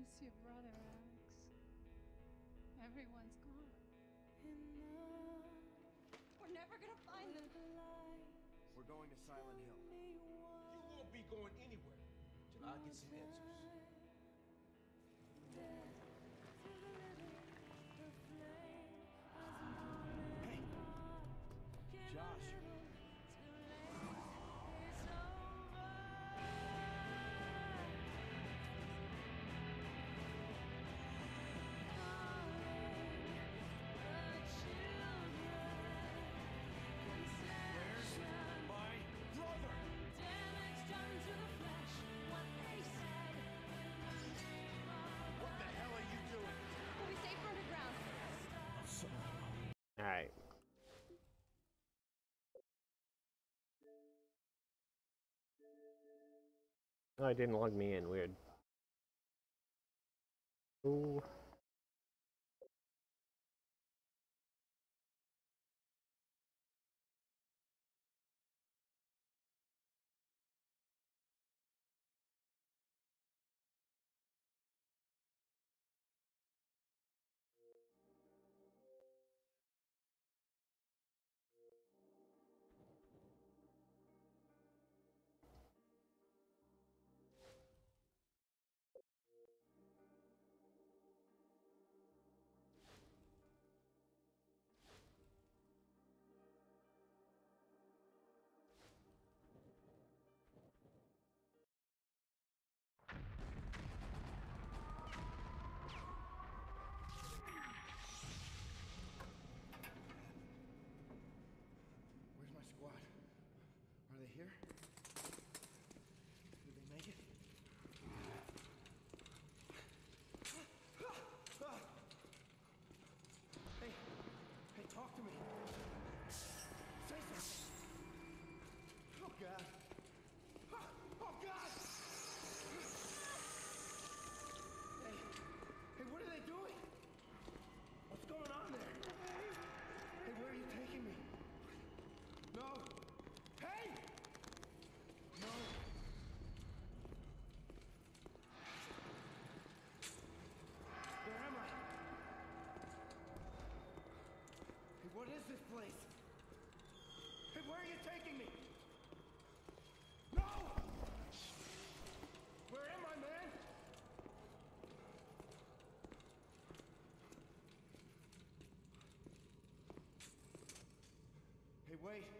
miss your brother, Alex. Everyone's gone. We're never gonna find them. We're going to Silent Hill. You won't be going anywhere till I get some answers. Alright. Oh, it didn't log me in. Weird. Ooh. Here? Did they make it? Hey, hey, talk to me. Say something. Oh God. Oh God. Hey, hey, what are they doing? What's going on there? Hey, where are you taking me? No! Hey! No! Where am I? Hey, what is this place? Hey, where are you taking me? No! Where am I, man? Hey, wait.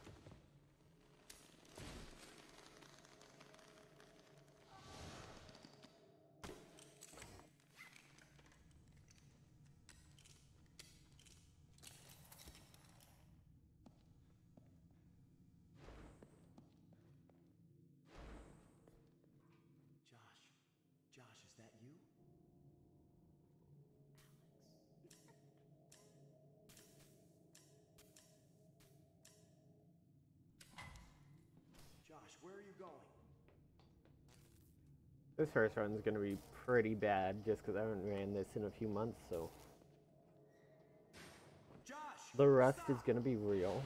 This first run is gonna be pretty bad just because I haven't ran this in a few months, so Josh! the rest stop! is gonna be real.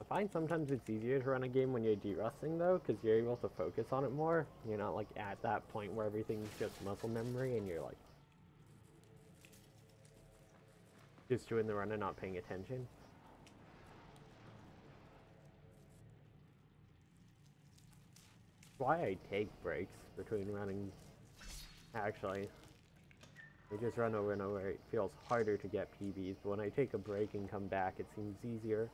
I find sometimes it's easier to run a game when you're de-rusting though, because you're able to focus on it more. You're not like at that point where everything's just muscle memory and you're like just doing the run and not paying attention. Why I take breaks between running. Actually, I just run over and over. It feels harder to get PBs, but when I take a break and come back, it seems easier.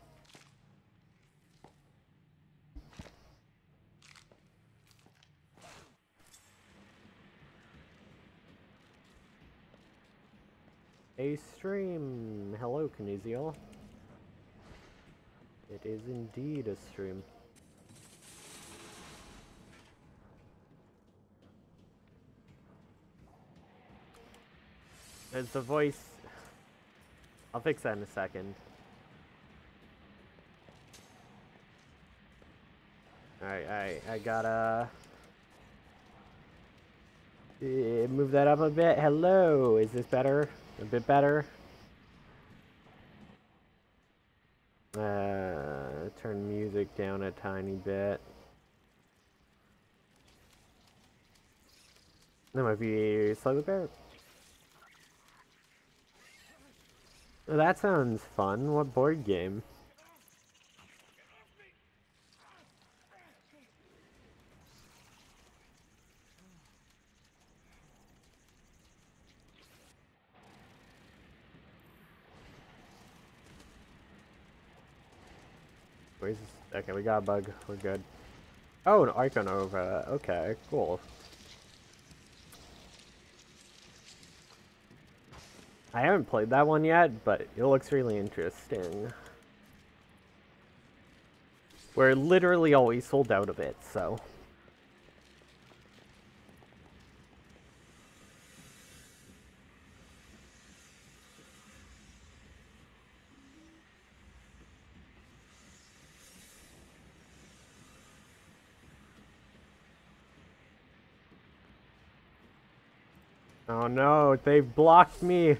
A stream. Hello, Kinezial. It is indeed a stream. Is the voice... I'll fix that in a second. Alright, alright, I gotta... eh, move that up a bit. Hello, is this better? A bit better? Uh, turn music down a tiny bit. That might be a slightly better. Oh, that sounds fun. What board game? Where's this? Okay, we got a bug. We're good. Oh, an Ark Nova. Okay, cool. I haven't played that one yet, but it looks really interesting. We're literally always sold out of it, so. Oh no, they've blocked me.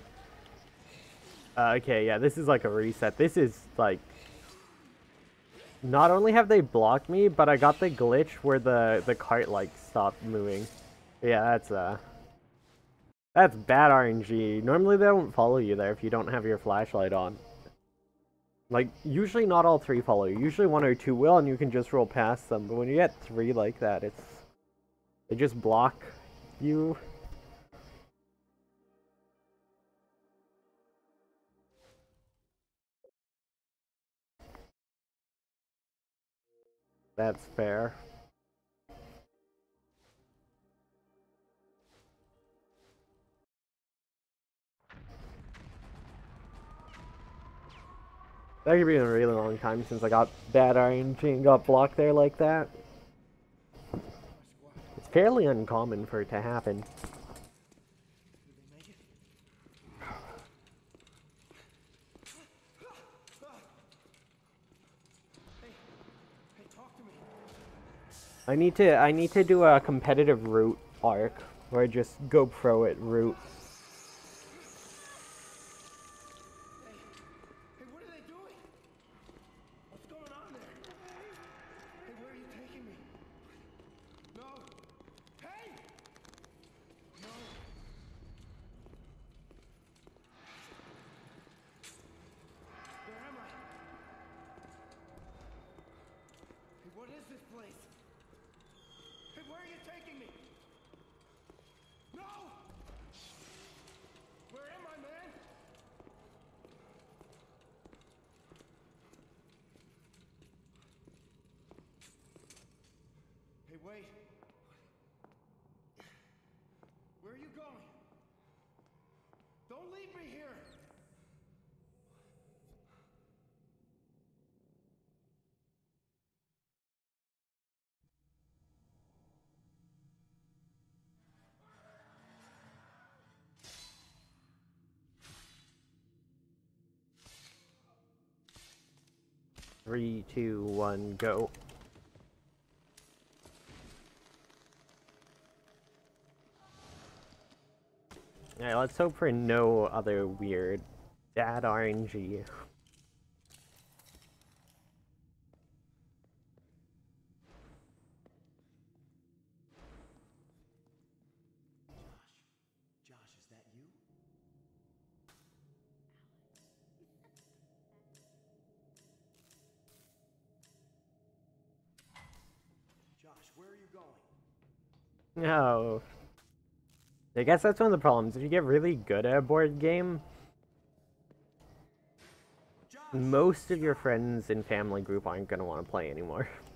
Uh, okay, yeah, this is like a reset. This is like... Not only have they blocked me, but I got the glitch where the, the cart like stopped moving. Yeah, that's uh... That's bad RNG. Normally they don't follow you there if you don't have your flashlight on. Like, usually not all three follow you. Usually one or two will and you can just roll past them. But when you get three like that, it's... They just block you. That's fair. That could be a really long time since I got bad RNG and got blocked there like that. It's fairly uncommon for it to happen. Hey, talk to me. I need to I need to do a competitive route arc where I just go pro it route. Hey, what are they doing? What's going on there? Hey, where are you taking me? No. Hey! No. Where am I? Hey, what is this place? Hey, where are you taking me? No! Where am I, man? Hey, wait. Where are you going? Don't leave me here. Three, two, one, go. Alright, let's hope for no other weird bad RNG. No. I guess that's one of the problems. If you get really good at a board game, most of your friends and family group aren't going to want to play anymore.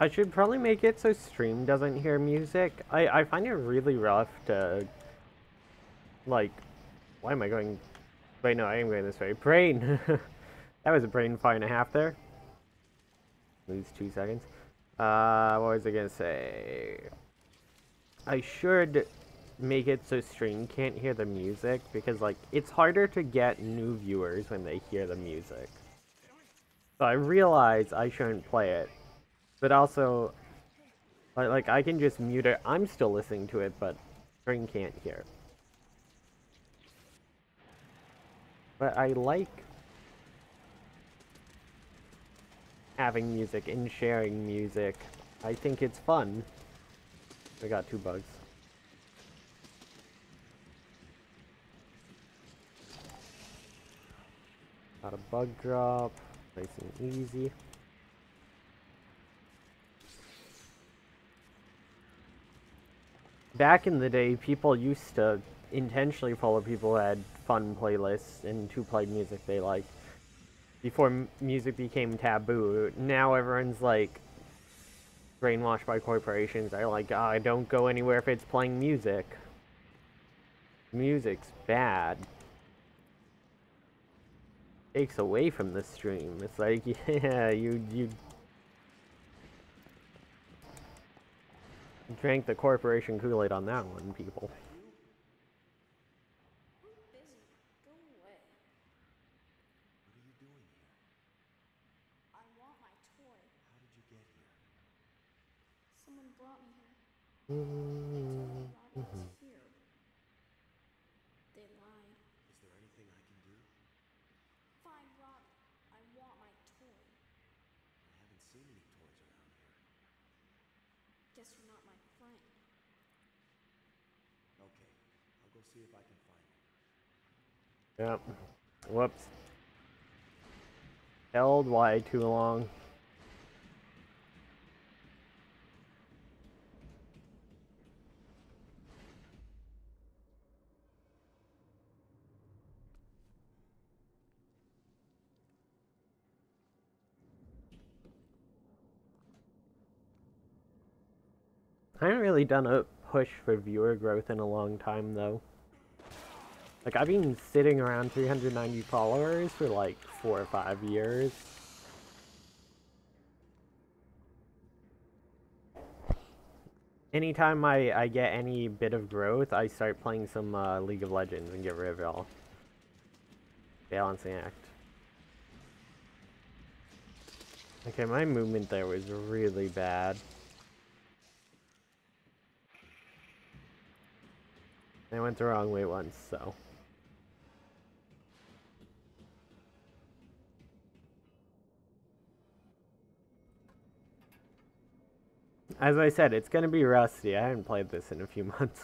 I should probably make it so stream doesn't hear music. I, I find it really rough to, like, why am I going, wait, no, I am going this way. Brain! that was a brain fire and a half there. Lose two seconds. Uh, what was I gonna say? I should make it so stream can't hear the music because, like, it's harder to get new viewers when they hear the music. So I realize I shouldn't play it but also, like, like I can just mute it. I'm still listening to it, but Spring can't hear. But I like having music and sharing music. I think it's fun. I got two bugs. Got a bug drop. Nice and easy. Back in the day, people used to intentionally follow people who had fun playlists and who played music they liked. Before music became taboo, now everyone's like brainwashed by corporations. They're like, oh, I don't go anywhere if it's playing music. Music's bad. Takes away from the stream. It's like, yeah, you you Drank the corporation Kool-Aid on that one, people. Busy. Go away. What are you doing here? I want my toy. How did you get here? Someone brought me here. They told me Robbie was here. They lied. Is there anything I can do? Find Robbie. I want my toy. I haven't seen any toys around here. Guess you're not my friend. Okay, I'll go see if I can find him. Yep. Whoops. Held Y too long. I haven't really done a push for viewer growth in a long time though. Like I've been sitting around 390 followers for like four or five years. Anytime I, I get any bit of growth, I start playing some uh, League of Legends and get rid of it all. Balancing act. Okay, my movement there was really bad. I went the wrong way once, so. As I said, it's gonna be rusty. I haven't played this in a few months.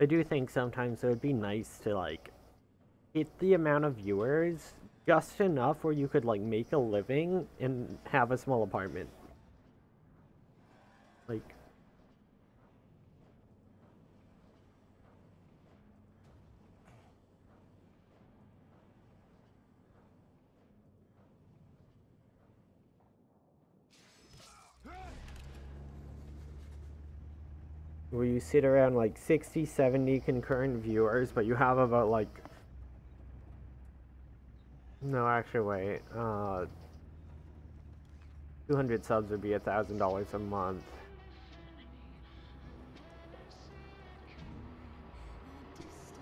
I do think sometimes it would be nice to like hit the amount of viewers just enough where you could like make a living and have a small apartment. Like where you sit around like 60 70 concurrent viewers but you have about like no actually wait uh 200 subs would be a thousand dollars a month.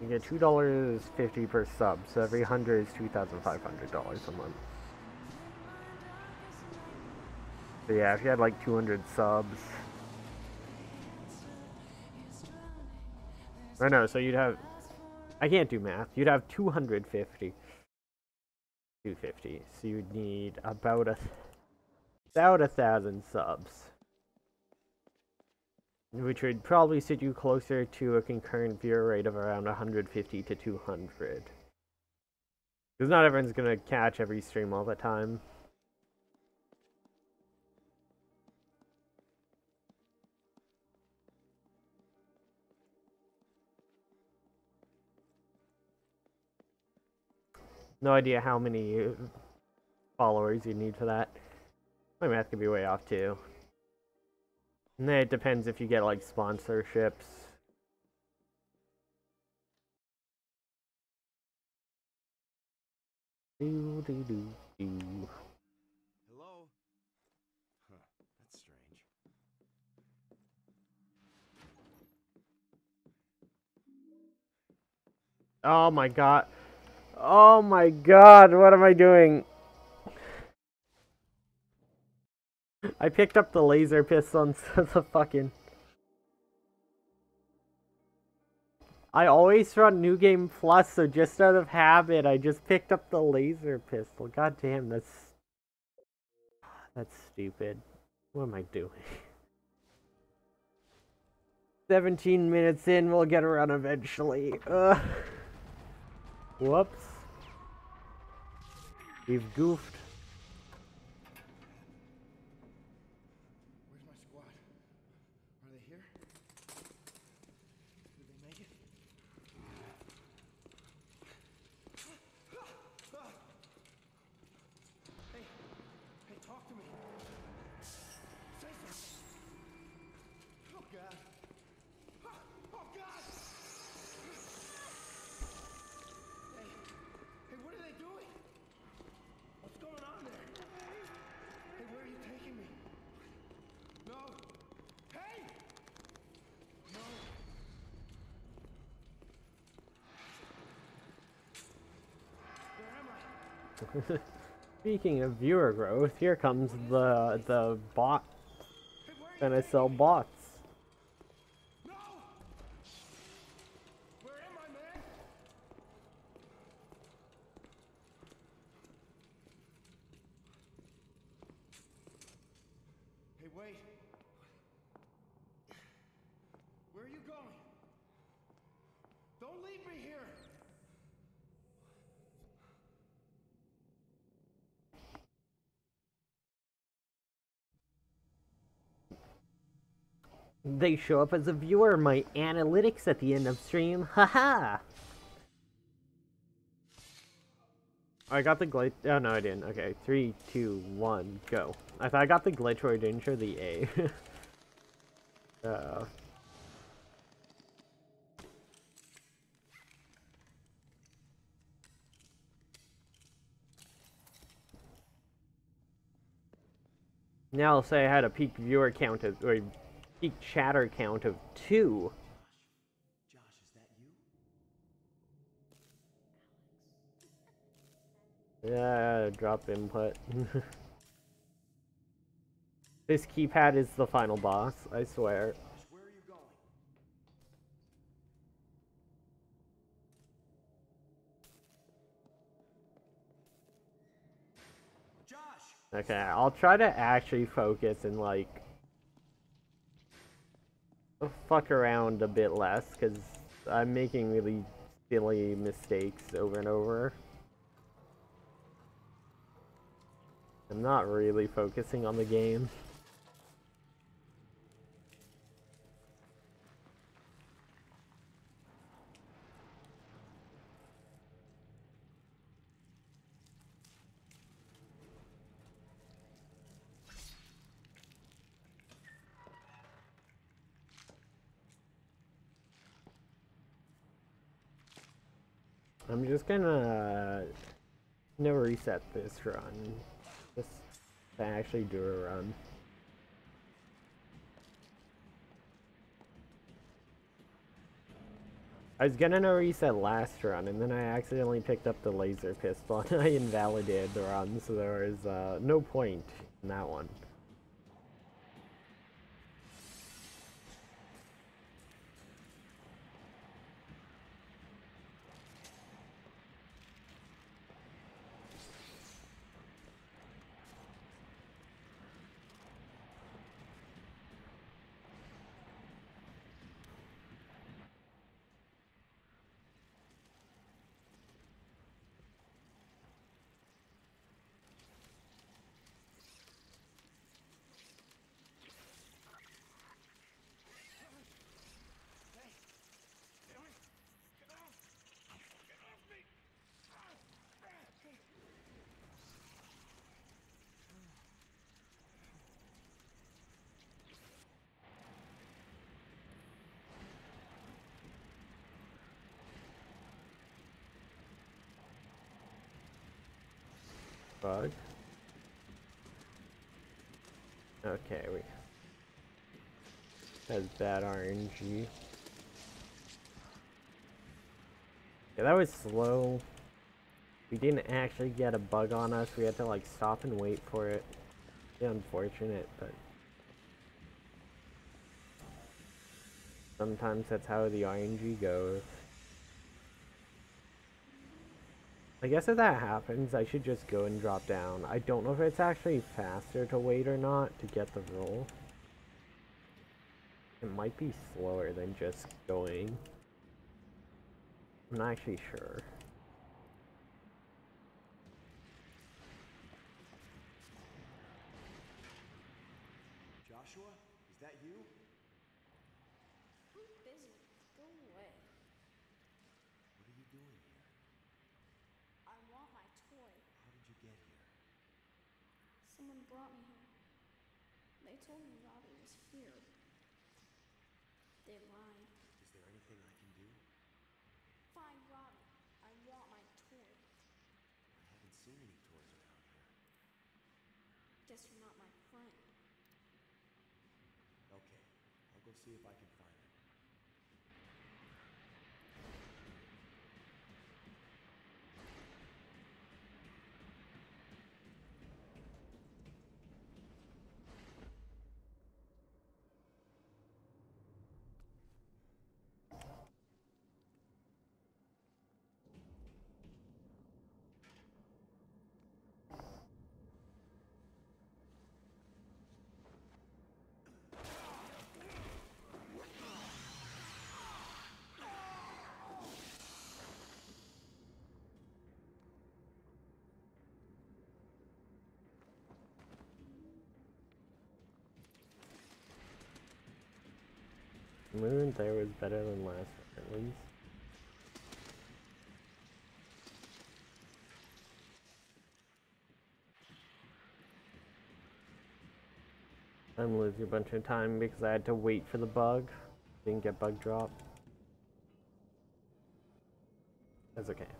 You get two dollars fifty per sub so every hundred is two thousand five hundred dollars a month. So yeah if you had like 200 subs Or no, so you'd have... I can't do math. You'd have 250. 250. So you'd need about a... About a thousand subs. which would probably sit you closer to a concurrent viewer rate of around 150 to 200. Because not everyone's gonna catch every stream all the time. No idea how many uh, followers you need for that. My math could be way off too. And then it depends if you get like sponsorships. Do do do do. Hello? Huh, that's strange. Oh my god. Oh my god, what am I doing? I picked up the laser pistol instead of the fucking... I always run New Game Plus, so just out of habit, I just picked up the laser pistol. God damn, that's... That's stupid. What am I doing? 17 minutes in, we'll get around eventually. Ugh. Whoops. We've goofed. Where's my squad? Are they here? Did they make it? Hey, hey, talk to me. Say something. Oh God. Oh God. Hey, hey, what are they doing? What's going on there? Hey, where are you taking me? No. Hey! No. Where am I? Speaking of viewer growth, here comes the the bot you gonna sell bots. No! Where am I, man? Hey, wait. Where are you going? Don't leave me here. They show up as a viewer my analytics at the end of stream. Haha! I got the glitch. Oh no, I didn't. Okay, three, two, one, go. I thought I got the glitch where I didn't show the A. uh, now I'll say I had a peak viewer count of, or chatter count of two. Josh, is that you? Yeah, drop input. this keypad is the final boss, I swear. Josh, where are you going? Josh! Okay, I'll try to actually focus and like fuck around a bit less because I'm making really silly mistakes over and over. I'm not really focusing on the game. I'm just gonna no reset this run. Just to actually do a run. I was gonna no reset last run, and then I accidentally picked up the laser pistol, and I invalidated the run, so there was uh, no point in that one. Bug. Okay, we. That's bad RNG. Yeah, that was slow. We didn't actually get a bug on us. We had to like stop and wait for it. Yeah, unfortunate, but sometimes that's how the RNG goes. I guess if that happens, I should just go and drop down. I don't know if it's actually faster to wait or not to get the roll. It might be slower than just going. I'm not actually sure. Joshua, is that you? I'm busy. Go away. What are you doing here? I want my toy. How did you get here? Someone brought me here. They told me Robbie was here. They lied. Is there anything I can do? Find Robbie. I want my toy. I haven't seen any toys around here. Guess you're not my friend. Okay, I'll go see if I can find it. The movement there was better than last least. I'm losing a bunch of time because I had to wait for the bug. Didn't get bug drop. That's okay.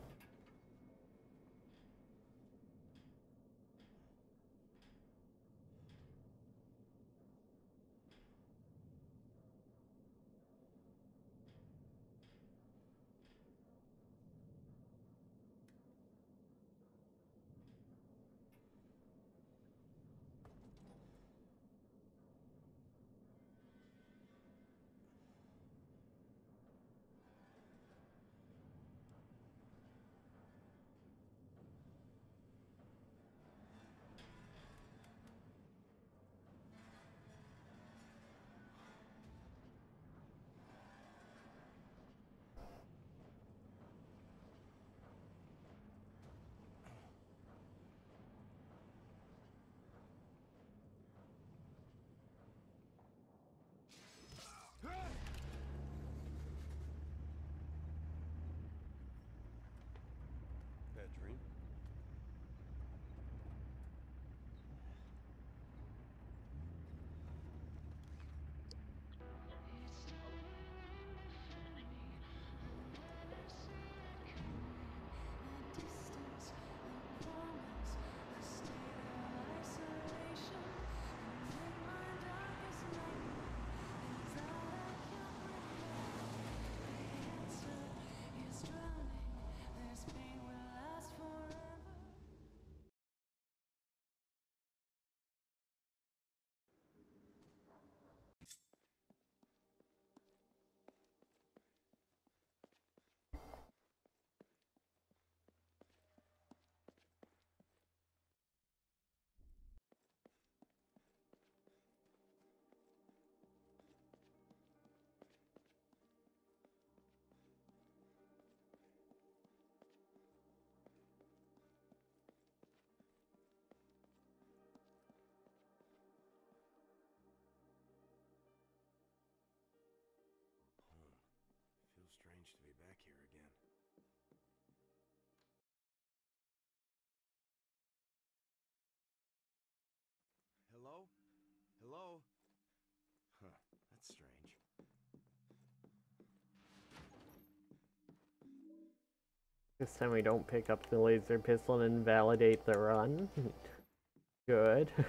This time we don't pick up the laser pistol and invalidate the run. Good. I'm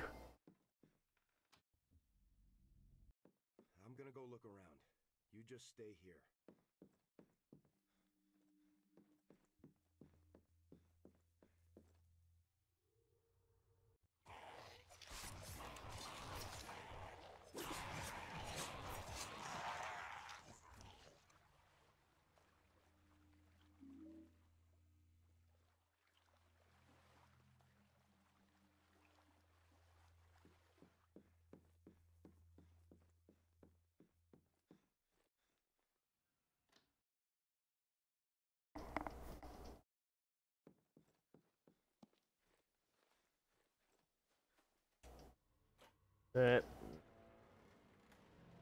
gonna go look around. You just stay here.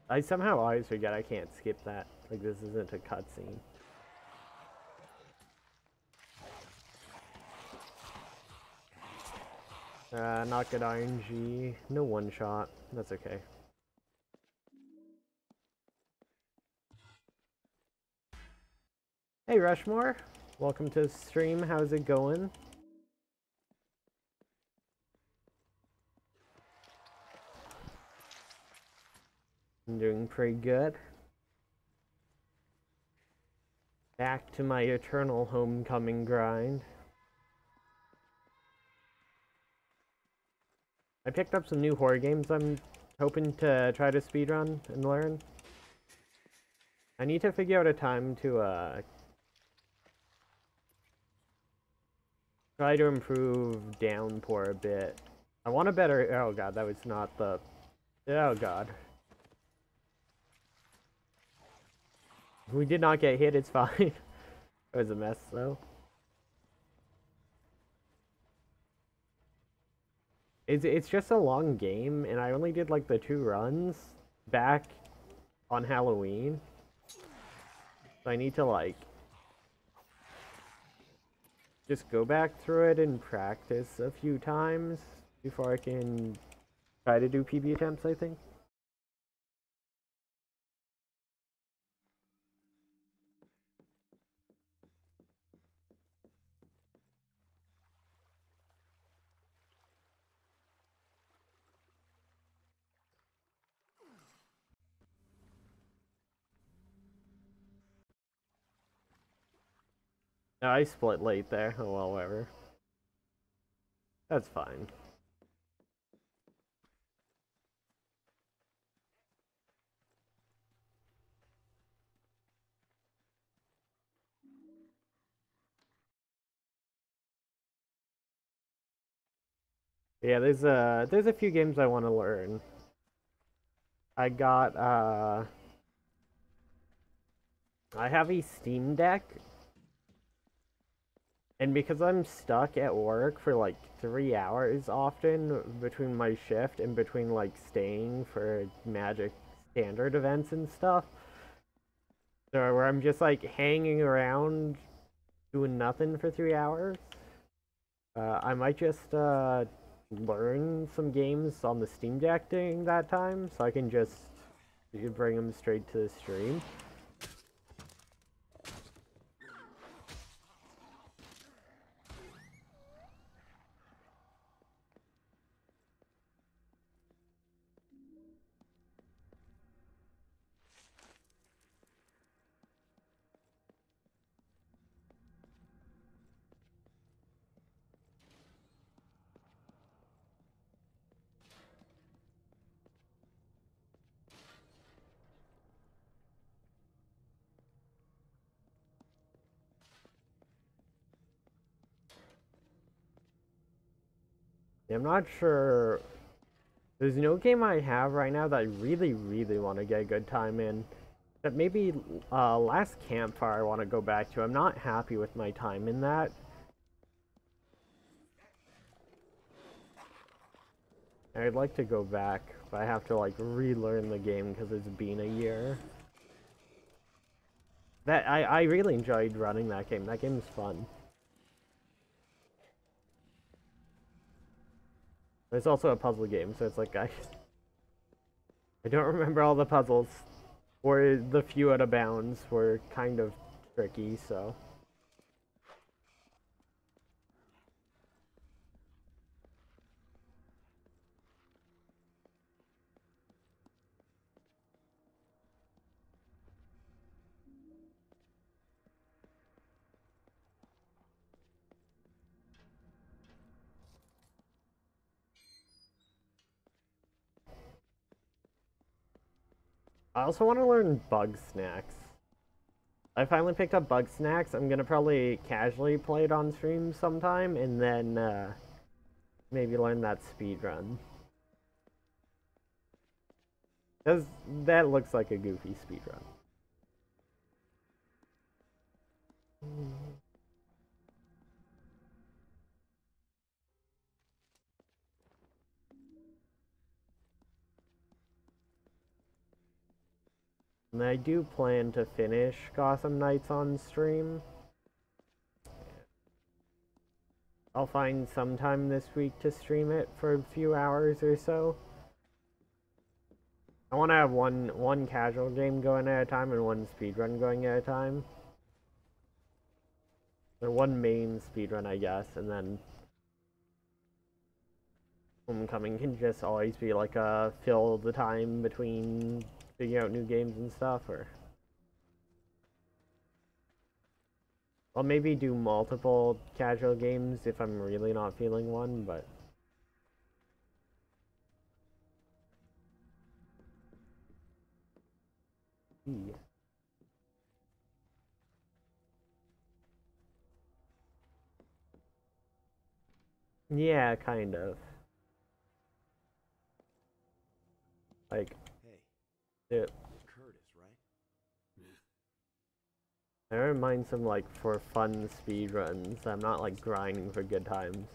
I somehow always forget I can't skip that. Like this isn't a cutscene. Uh, not good RNG. No one shot. That's okay. Hey Rushmore, welcome to the stream. How's it going? I'm doing pretty good. Back to my eternal homecoming grind. I picked up some new horror games I'm hoping to try to speedrun and learn. I need to figure out a time to uh, try to improve Downpour a bit. I want a better- oh god, that was not the- oh god. We did not get hit, it's fine. it was a mess though. It's, it's just a long game, and I only did like the two runs back on Halloween. So I need to like just go back through it and practice a few times before I can try to do PB attempts, I think. I split late there. Oh well, whatever. That's fine. Yeah, there's a there's a few games I want to learn. I got uh I have a Steam Deck and because I'm stuck at work for like three hours often between my shift and between like staying for magic standard events and stuff. So where I'm just like hanging around doing nothing for three hours. Uh, I might just uh, learn some games on the Steam Deck during that time so I can just bring them straight to the stream. Not sure. There's no game I have right now that I really, really want to get a good time in. That maybe uh, last campfire I want to go back to. I'm not happy with my time in that. I'd like to go back, but I have to like relearn the game because it's been a year. That I, I really enjoyed running that game. That game's fun. It's also a puzzle game, so it's like I I don't remember all the puzzles. Or the few out of bounds were kind of tricky, so also want to learn bug snacks. I finally picked up Bugsnax. I'm gonna probably casually play it on stream sometime, and then uh, maybe learn that speed run. Cause that looks like a goofy speed run. And I do plan to finish Gotham Knights on stream. I'll find some time this week to stream it for a few hours or so. I want to have one one casual game going at a time and one speedrun going at a time. Or one main speedrun, I guess, and then Homecoming can just always be like a fill the time between figuring out new games and stuff, or... I'll maybe do multiple casual games if I'm really not feeling one, but... Yeah. Kind of. Like, it, Curtis, right? I don't mind some like for fun speed runs. I'm not like grinding for good times.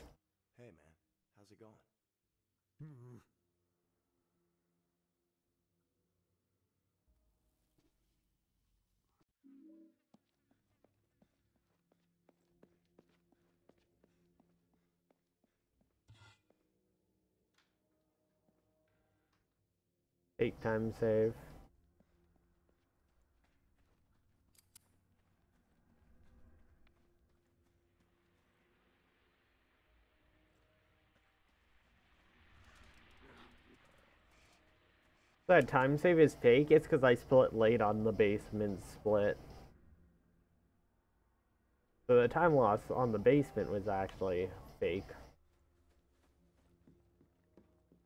Eight time save. That time save is fake. It's because I split late on the basement split. So the time loss on the basement was actually fake.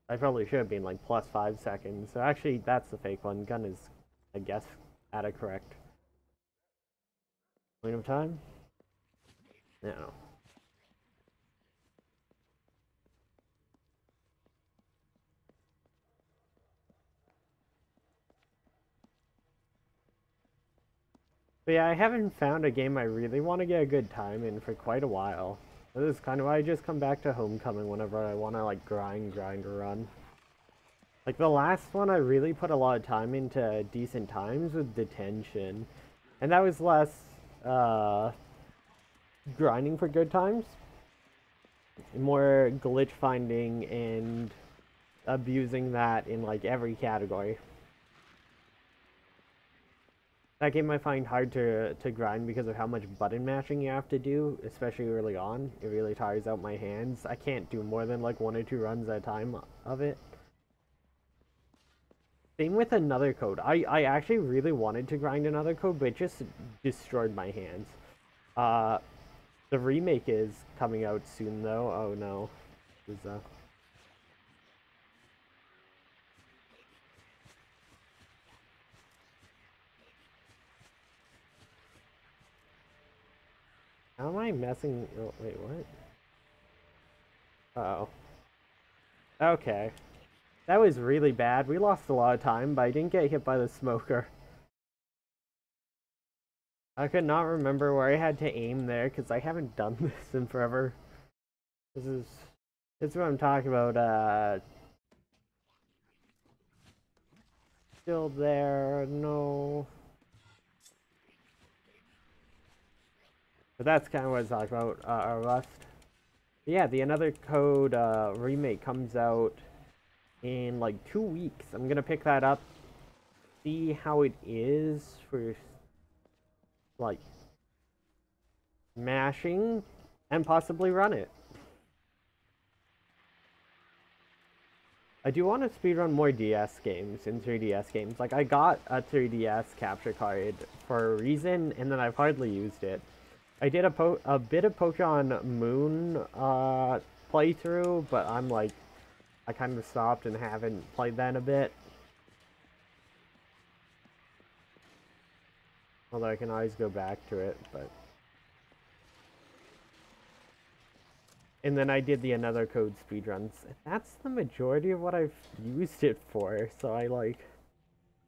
I probably should have been like plus five seconds. So actually, that's the fake one. Gun is, I guess, at a correct point of time. No. But yeah, I haven't found a game I really want to get a good time in for quite a while. This is kind of why I just come back to Homecoming whenever I want to like grind, grind, run. Like the last one I really put a lot of time into decent times with Detention. And that was less uh, grinding for good times. More glitch finding and abusing that in like every category. That game I find hard to, to grind because of how much button mashing you have to do, especially early on. It really tires out my hands. I can't do more than like one or two runs at a time of it. Same with another code. I, I actually really wanted to grind another code, but it just destroyed my hands. Uh, the remake is coming out soon though. Oh no. Is. How am I messing? Oh, wait, what? Uh oh. Okay. That was really bad. We lost a lot of time, but I didn't get hit by the smoker. I could not remember where I had to aim there, because I haven't done this in forever. This is... This is what I'm talking about, uh... Still there, no... But that's kind of what I talking about, uh, Rust. Yeah, the Another Code uh, remake comes out in like two weeks. I'm gonna pick that up, see how it is for like mashing, and possibly run it. I do want to speedrun more DS games and 3DS games. Like, I got a 3DS capture card for a reason, and then I've hardly used it. I did a a bit of Pokemon Moon uh, playthrough, but I'm like, I kind of stopped and haven't played that in a bit. Although I can always go back to it, but... And then I did the another code speedruns. That's the majority of what I've used it for, so I like...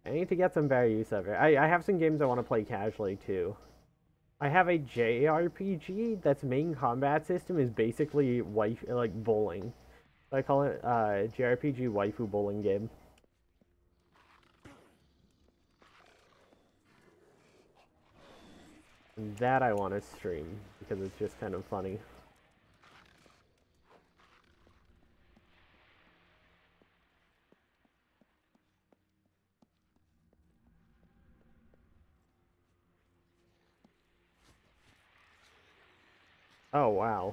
I need to get some better use of it. I, I have some games I want to play casually too. I have a JRPG that's main combat system is basically wife like bowling. I call it uh, JRPG waifu bowling game. And that I want to stream because it's just kind of funny. Oh, wow.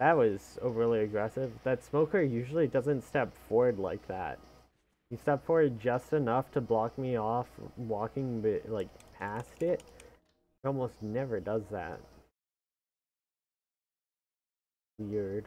That was overly aggressive. That smoker usually doesn't step forward like that. He stepped forward just enough to block me off walking like past it. He almost never does that. Weird.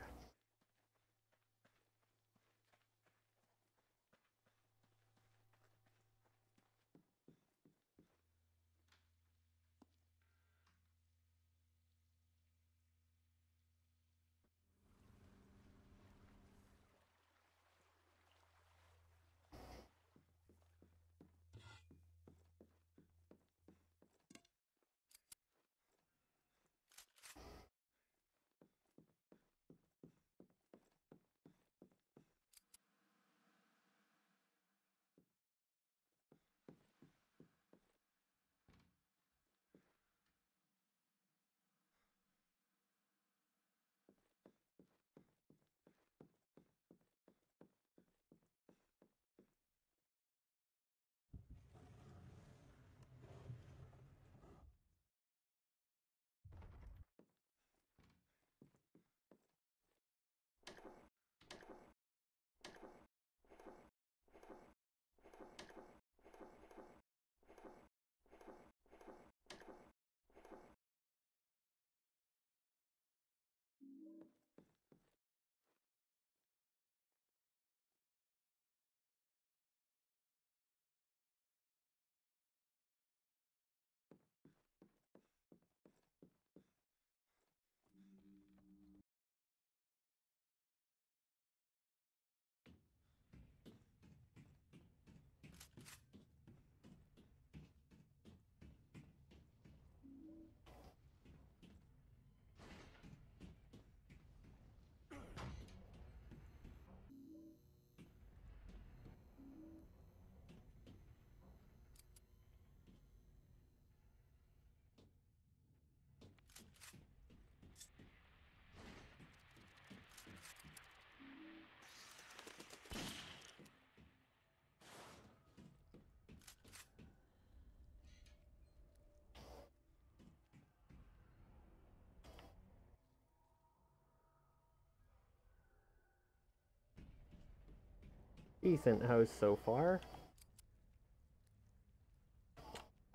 Decent house so far.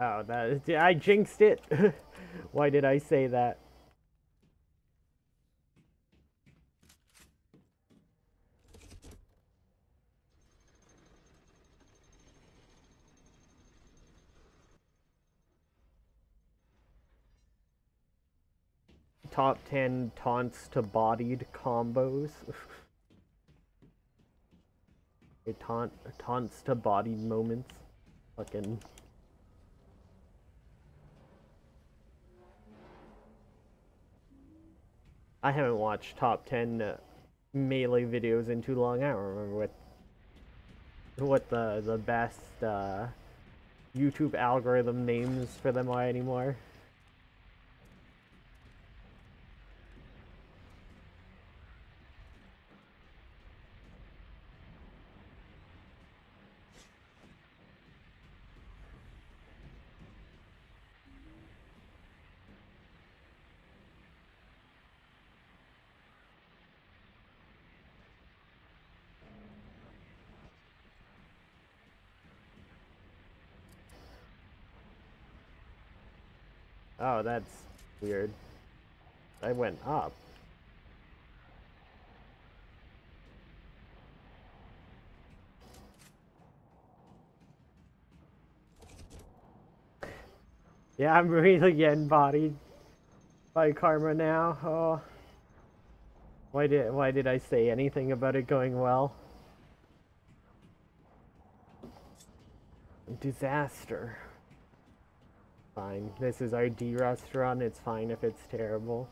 Oh, that is, I jinxed it. Why did I say that? Top 10 taunts to bodied combos. Taunt, taunts to body moments. Fucking. I haven't watched top 10 uh, melee videos in too long. I don't remember what what the the best uh, YouTube algorithm names for them are anymore. Oh, that's weird. I went up. Yeah, I'm really getting bodied by karma now. Oh. Why did why did I say anything about it going well? Disaster. Fine. This is our D restaurant. It's fine if it's terrible.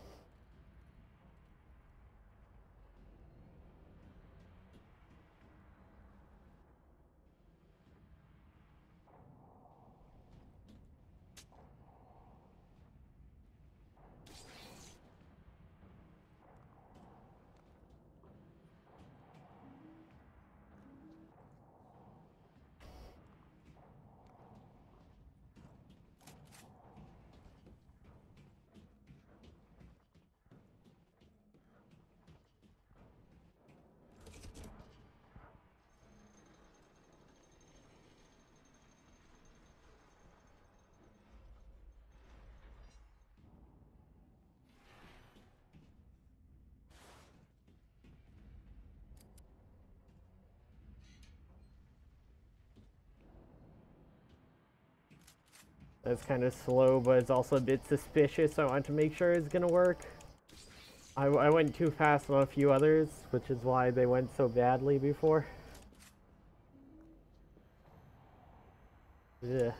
That's kind of slow, but it's also a bit suspicious, I want to make sure it's gonna work. I, I went too fast on a few others, which is why they went so badly before. Yeah.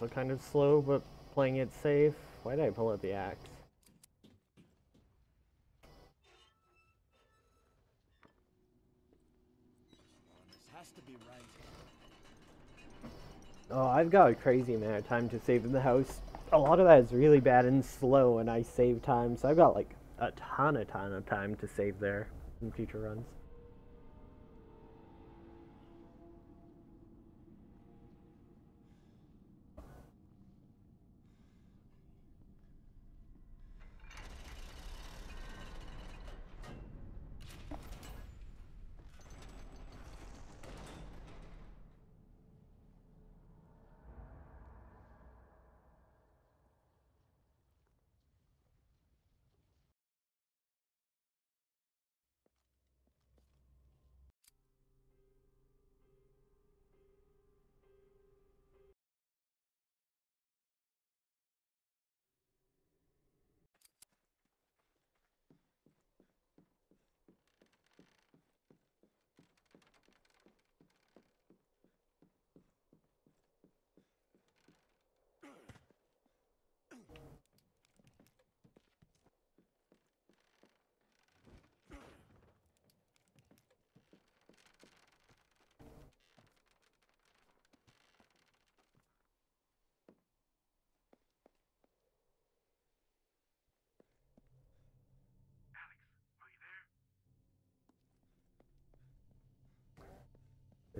Also kind of slow, but playing it safe. Why did I pull out the axe? Oh, I've got a crazy amount of time to save in the house. A lot of that is really bad and slow, and I save time, so I've got like a ton, a ton of time to save there in future runs.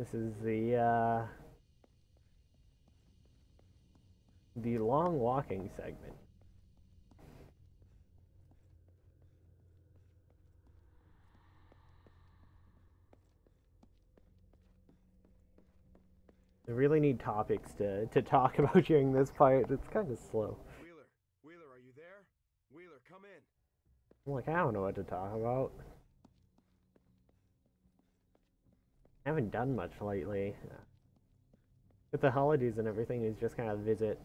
This is the, uh, the long walking segment. I really need topics to, to talk about during this part. It's kind of slow. Wheeler, Wheeler, are you there? Wheeler, come in. I'm like, I don't know what to talk about. I haven't done much lately. With the holidays and everything, is just kind of visit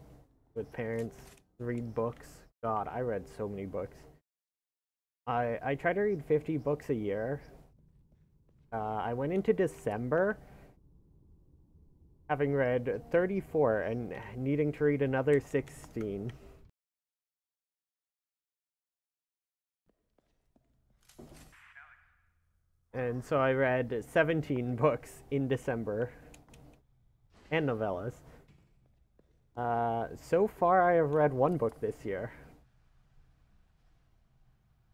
with parents, read books. God, I read so many books. I I try to read 50 books a year. Uh, I went into December having read 34 and needing to read another 16. And so I read 17 books in December and novellas. Uh, so far, I have read one book this year.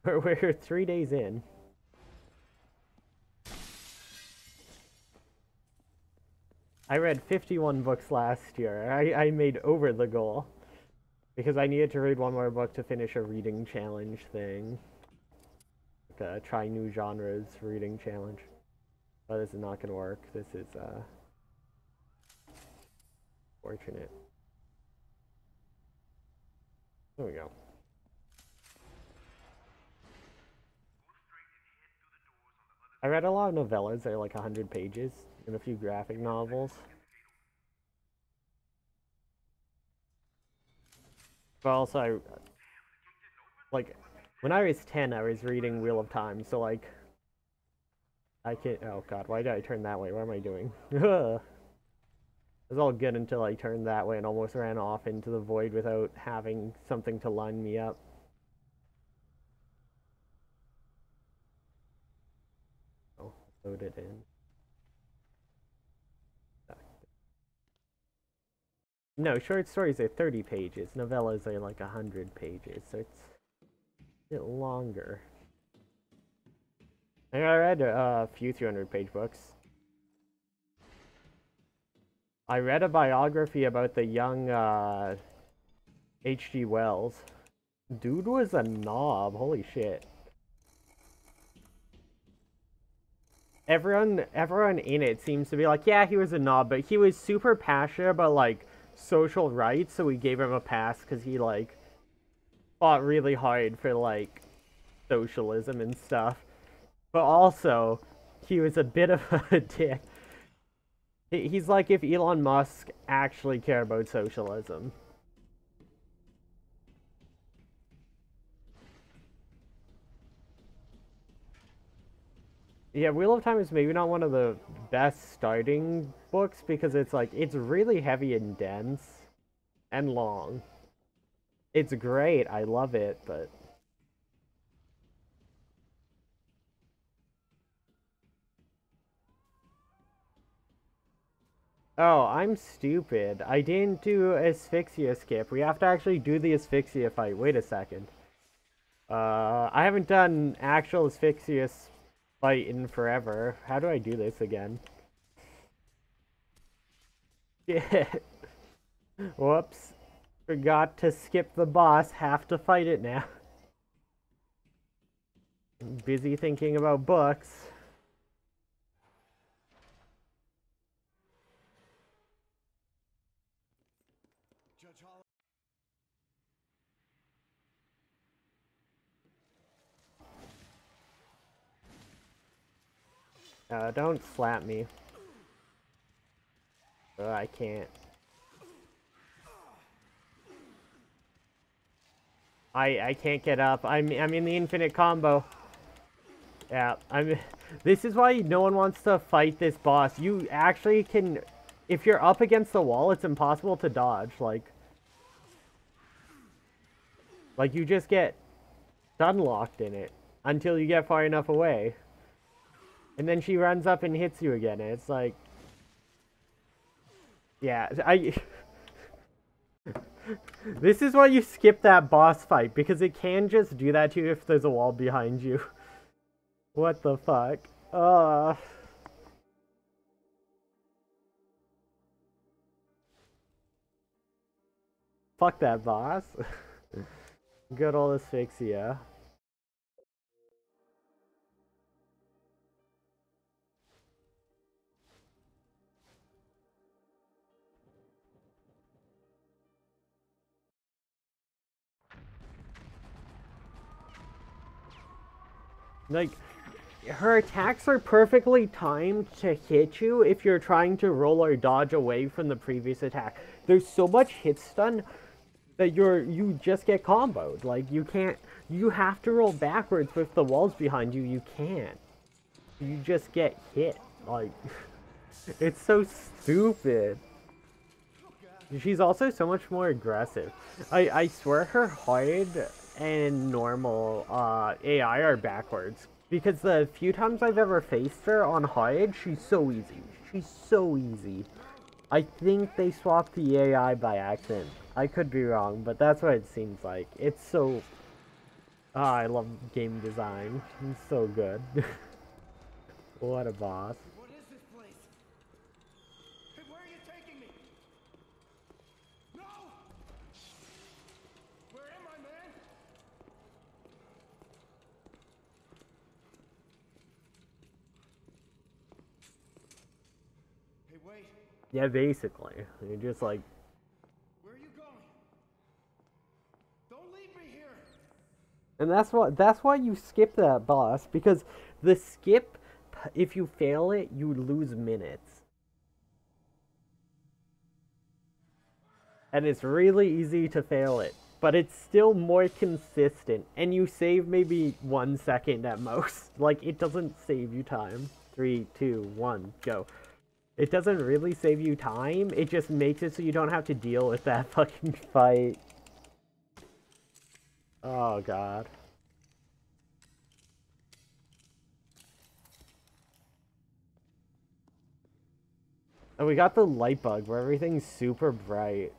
We're three days in. I read 51 books last year. I, I made over the goal. Because I needed to read one more book to finish a reading challenge thing. A try new genres reading challenge. But this is not gonna work. This is uh fortunate. There we go. I read a lot of novellas that are like 100 pages and a few graphic novels. But also, I, like, when I was 10, I was reading Wheel of Time, so like, I can't, oh god, why did I turn that way? What am I doing? it was all good until I turned that way and almost ran off into the void without having something to line me up. Oh, load it in. No, short stories are 30 pages. Novellas are like 100 pages, so it's bit longer. I read a few 300 page books. I read a biography about the young uh, H.G. Wells. Dude was a knob, holy shit. Everyone, everyone in it seems to be like, yeah, he was a knob, but he was super passionate about like social rights, so we gave him a pass because he like fought really hard for like socialism and stuff. But also, he was a bit of a dick. He's like if Elon Musk actually cared about socialism. Yeah, Wheel of Time is maybe not one of the best starting books because it's like, it's really heavy and dense and long. It's great, I love it, but... Oh, I'm stupid. I didn't do asphyxia skip. We have to actually do the asphyxia fight. Wait a second. Uh, I haven't done actual asphyxia fight in forever. How do I do this again? Yeah. Whoops. Forgot to skip the boss. Have to fight it now. Busy thinking about books. Uh, don't slap me. Uh, I can't. I I can't get up. I'm I'm in the infinite combo. Yeah, I'm. This is why no one wants to fight this boss. You actually can, if you're up against the wall, it's impossible to dodge. Like, like you just get stun locked in it until you get far enough away. And then she runs up and hits you again. It's like... Yeah, I... this is why you skip that boss fight, because it can just do that to you if there's a wall behind you. what the fuck? Fuck that boss. Good old asphyxia. Like, her attacks are perfectly timed to hit you if you're trying to roll or dodge away from the previous attack. There's so much hit stun that you're you just get comboed. Like you can't you have to roll backwards with the walls behind you. You can't. You just get hit. Like it's so stupid. She's also so much more aggressive. I I swear her hard and normal uh, AI are backwards. Because the few times I've ever faced her on hard, she's so easy. She's so easy. I think they swapped the AI by accident. I could be wrong, but that's what it seems like. It's so... Oh, I love game design. It's so good. what a boss. Yeah, basically. You're just like, Where are you going? Don't leave me here. and that's what that's why you skip that boss because the skip, if you fail it, you lose minutes. And it's really easy to fail it, but it's still more consistent, and you save maybe one second at most. Like it doesn't save you time. Three, two, one, go. It doesn't really save you time. It just makes it so you don't have to deal with that fucking fight. Oh god. And we got the light bug where everything's super bright.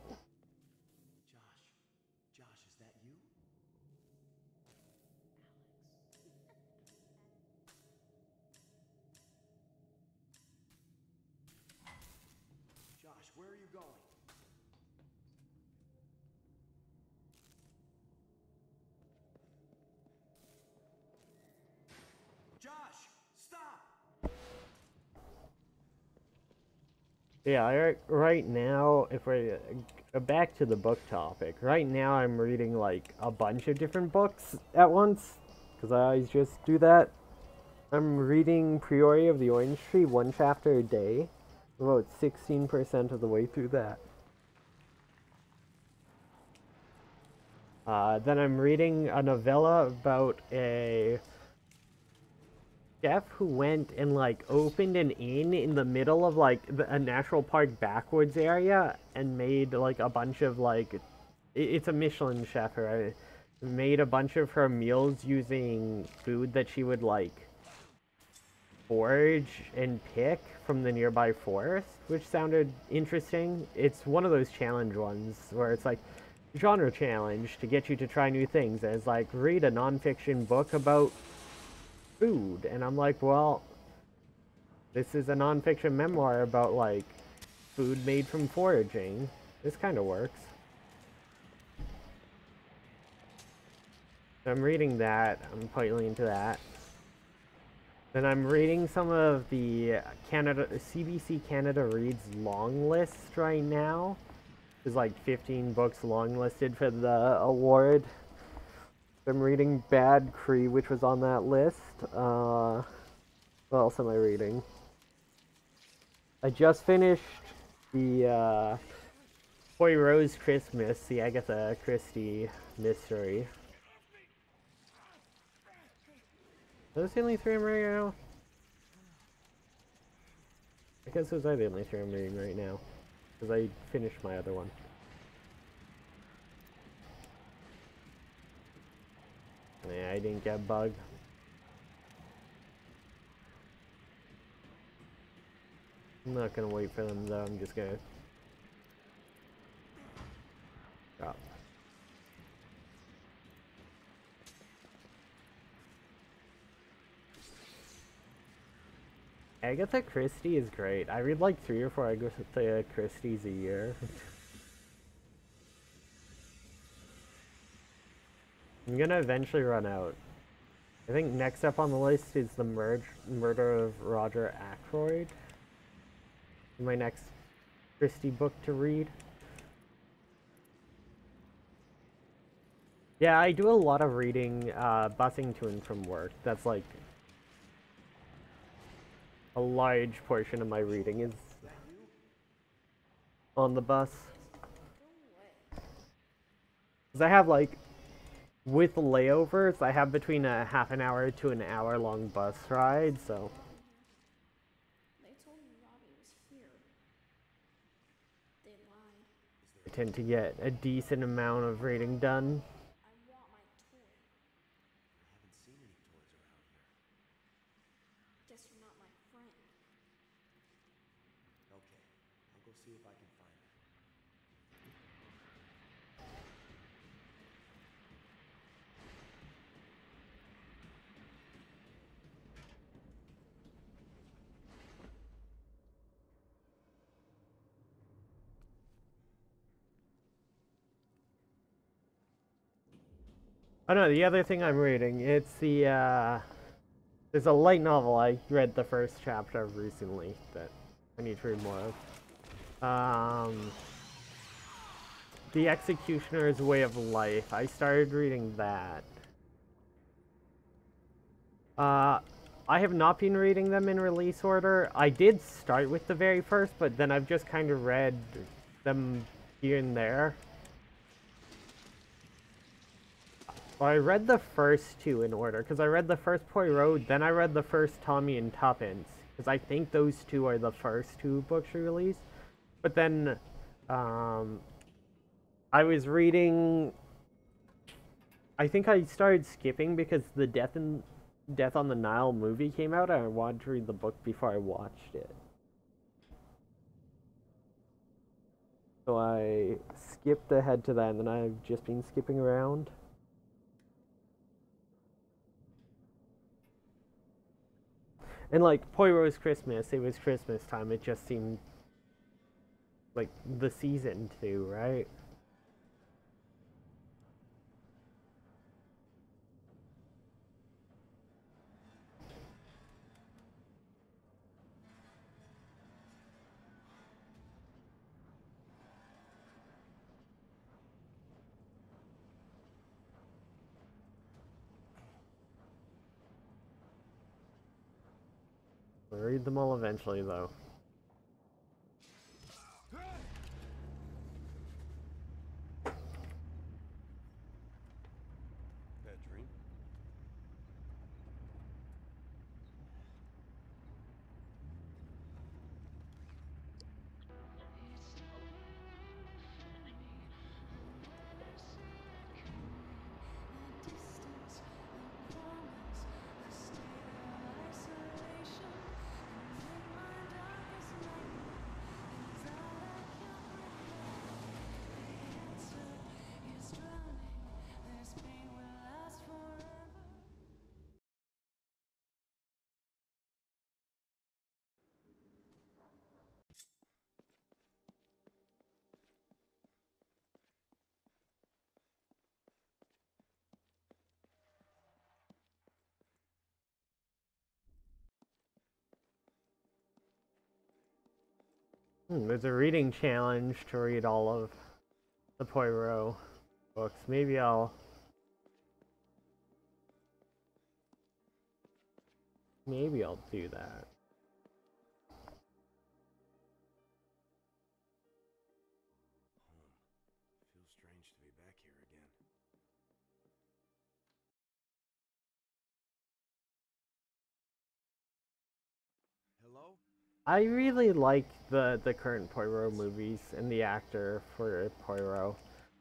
Yeah, right now, if we're uh, back to the book topic, right now I'm reading like a bunch of different books at once, because I always just do that. I'm reading Priory of the Orange Tree one chapter a day, about 16% of the way through that. Uh, then I'm reading a novella about a chef who went and like opened an inn in the middle of like the, a national park backwoods area and made like a bunch of like i- it's a Michelin chef right? Made a bunch of her meals using food that she would like forage and pick from the nearby forest, which sounded interesting. It's one of those challenge ones where it's like genre challenge to get you to try new things. And it's like read a nonfiction book about food, and I'm like, well, this is a nonfiction memoir about like food made from foraging. This kind of works. So I'm reading that. I'm quite into that. Then I'm reading some of the Canada CBC Canada Reads long list right now. There's like 15 books long listed for the award. I'm reading Bad Cree, which was on that list. Uh, what else am I reading? I just finished the uh, Poirot's Christmas, the Agatha Christie mystery. Those the only three I'm reading right now? I guess those are the only three I'm reading right now. Because I finished my other one. Yeah, I didn't get bug. I'm not gonna wait for them though, I'm just gonna drop. Agatha Christie is great. I read like three or four Agatha Christie's a year. I'm gonna eventually run out. I think next up on the list is the merge murder of Roger Ackroyd. My next Christie book to read. Yeah, I do a lot of reading, uh, busing to and from work. That's like a large portion of my reading is on the bus. Cause I have like with layovers, I have between a half an hour to an hour long bus ride, so They told me Robbie was here. They lied. I tend to get a decent amount of reading done. I want my toy. I haven't seen any toys around here. Guess you're not my friend. Okay, I'll go see if I can find it. Oh no, the other thing I'm reading, it's the, uh, there's a light novel I read the first chapter of recently that I need to read more of. Um, The Executioner's Way of Life. I started reading that. Uh, I have not been reading them in release order. I did start with the very first, but then I've just kind of read them here and there. Well, I read the first two in order, because I read the first Poirot, then I read the first Tommy and Tuppence, because I think those two are the first two books released. But then, um, I was reading. I think I started skipping because the Death in Death on the Nile movie came out, and I wanted to read the book before I watched it. So I skipped ahead to that, and then I've just been skipping around. And like Poirot's Christmas, it was Christmas time. It just seemed like the season too, right? Read them all eventually, though. Hmm, there's a reading challenge to read all of the Poirot books. Maybe I'll. Maybe I'll do that. Feels strange to be back here again. Hello? I really like the the current Poirot movies and the actor for Poirot.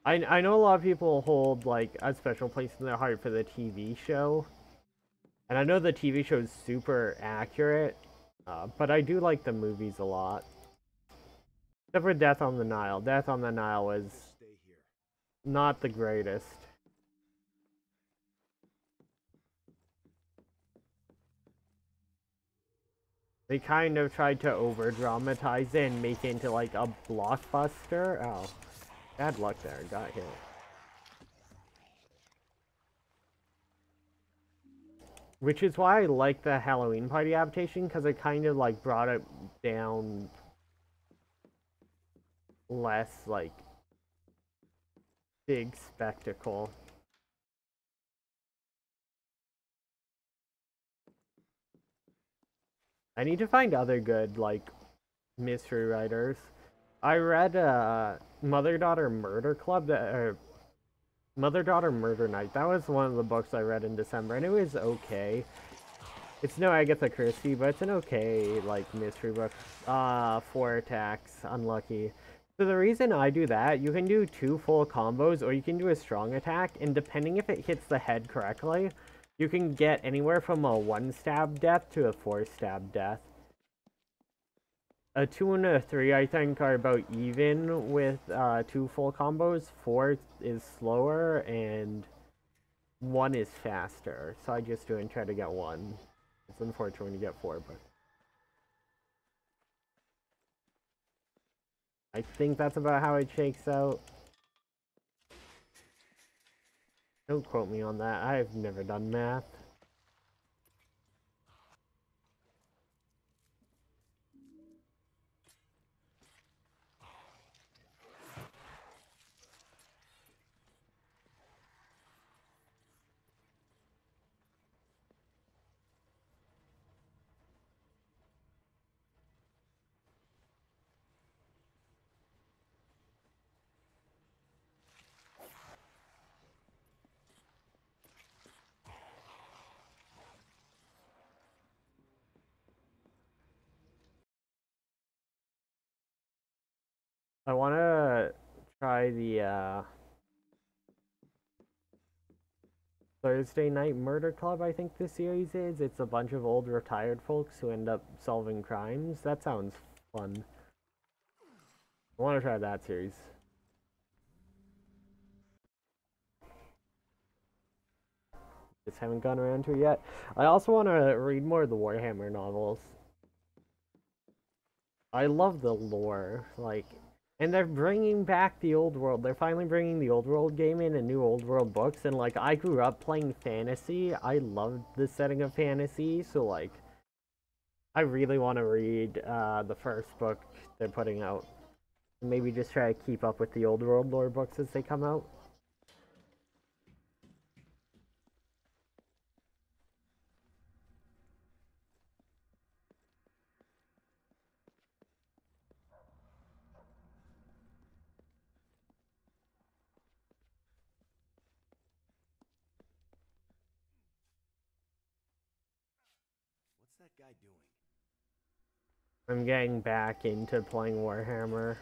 I I know a lot of people hold like a special place in their heart for the TV show, and I know the TV show is super accurate, uh, but I do like the movies a lot. Except for Death on the Nile. Death on the Nile was not the greatest. They kind of tried to over dramatize it and make it into like a blockbuster. Oh, bad luck there. Got hit. Which is why I like the Halloween Party adaptation because it kind of like brought it down less like big spectacle. I need to find other good like mystery writers. I read uh Mother Daughter Murder Club that or Mother Daughter Murder Night. That was one of the books I read in December and it was okay. It's no Agatha Christie, but it's an okay like mystery book. Uh four attacks, unlucky. So the reason I do that, you can do two full combos or you can do a strong attack and depending if it hits the head correctly, you can get anywhere from a one stab death to a four stab death. A two and a three, I think, are about even with uh, two full combos. Four is slower and one is faster. So I just do and try to get one. It's unfortunate when you get four, but I think that's about how it shakes out. Don't quote me on that. I've never done math. I want to try the uh, Thursday Night Murder Club, I think this series is. It's a bunch of old retired folks who end up solving crimes. That sounds fun. I want to try that series. Just haven't gone around to it yet. I also want to read more of the Warhammer novels. I love the lore, like, and they're bringing back the old world. They're finally bringing the old world game in and new old world books. And like, I grew up playing fantasy. I loved the setting of fantasy. So like, I really want to read uh, the first book they're putting out. Maybe just try to keep up with the old world lore books as they come out. What's that guy doing? I'm getting back into playing Warhammer.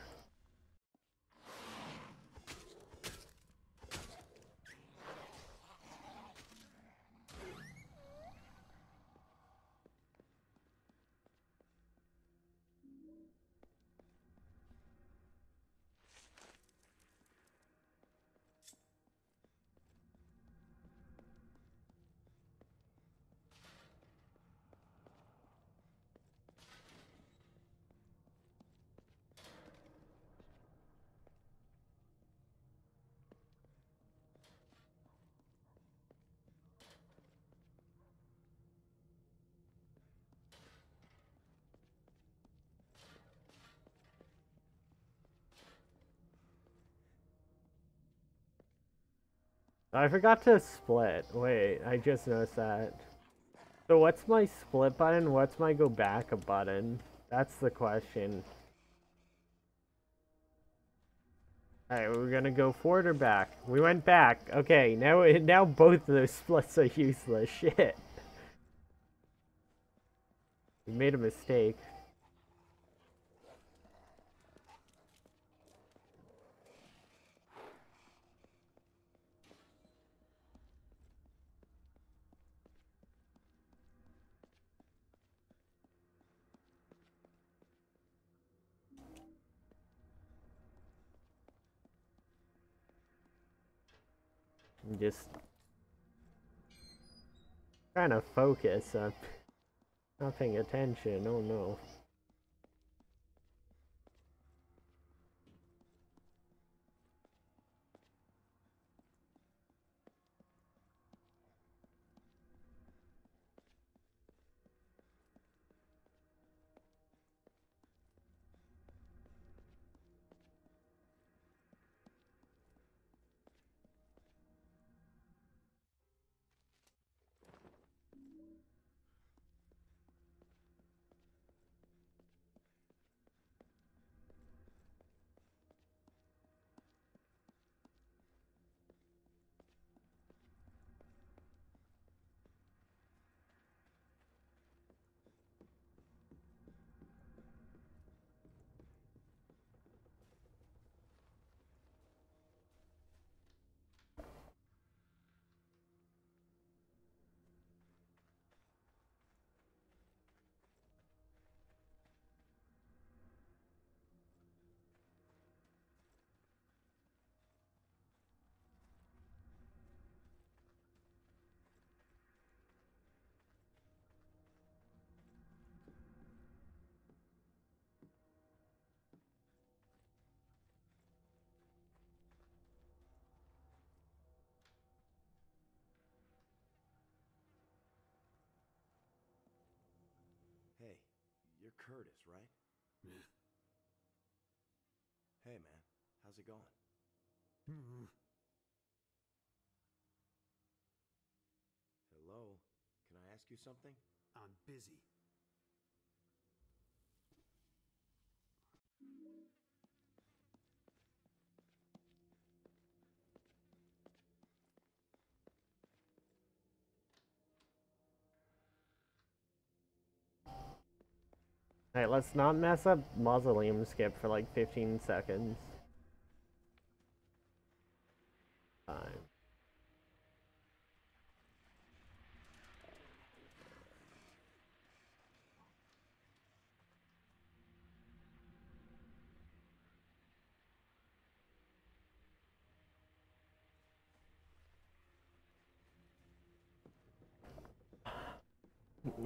I forgot to split. Wait, I just noticed that. So what's my split button? What's my go back button? That's the question. Alright, we're gonna go forward or back? We went back. Okay, now now both of those splits are useless. Shit. We made a mistake. Just trying to focus. I'm not paying attention. Oh no. Hey, you're Curtis, right? Yeah. Hey, man. How's it going? Hello? Can I ask you something? I'm busy. Alright, let's not mess up Mausoleum Skip for like 15 seconds. Time.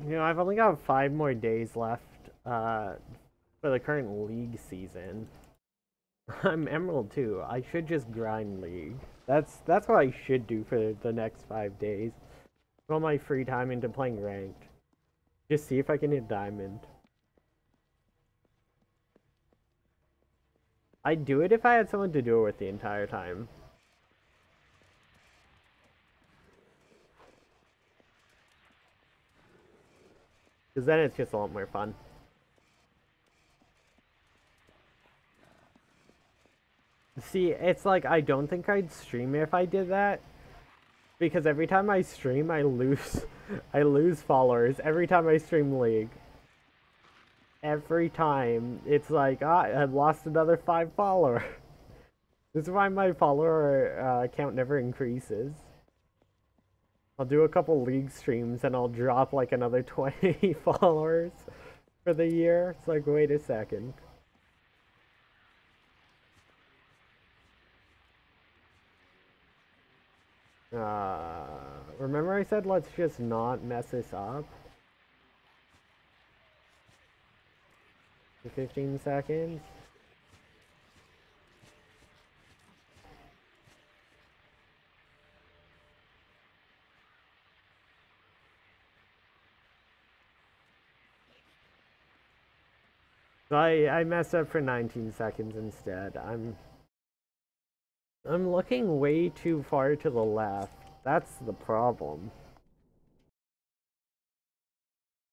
You know, I've only got five more days left uh, for the current league season. I'm Emerald too. I should just grind league. That's that's what I should do for the next five days. Put all my free time into playing ranked. Just see if I can hit diamond. I'd do it if I had someone to do it with the entire time. Because then it's just a lot more fun. See, it's like I don't think I'd stream if I did that. Because every time I stream, I lose, I lose followers. Every time I stream League. Every time, it's like, ah, I've lost another five followers. This is why my follower uh, count never increases. I'll do a couple league streams and I'll drop like another 20 followers for the year. It's like, wait a second. Uh, remember I said let's just not mess this up? For 15 seconds? I, I messed up for 19 seconds instead. I'm I'm looking way too far to the left. That's the problem.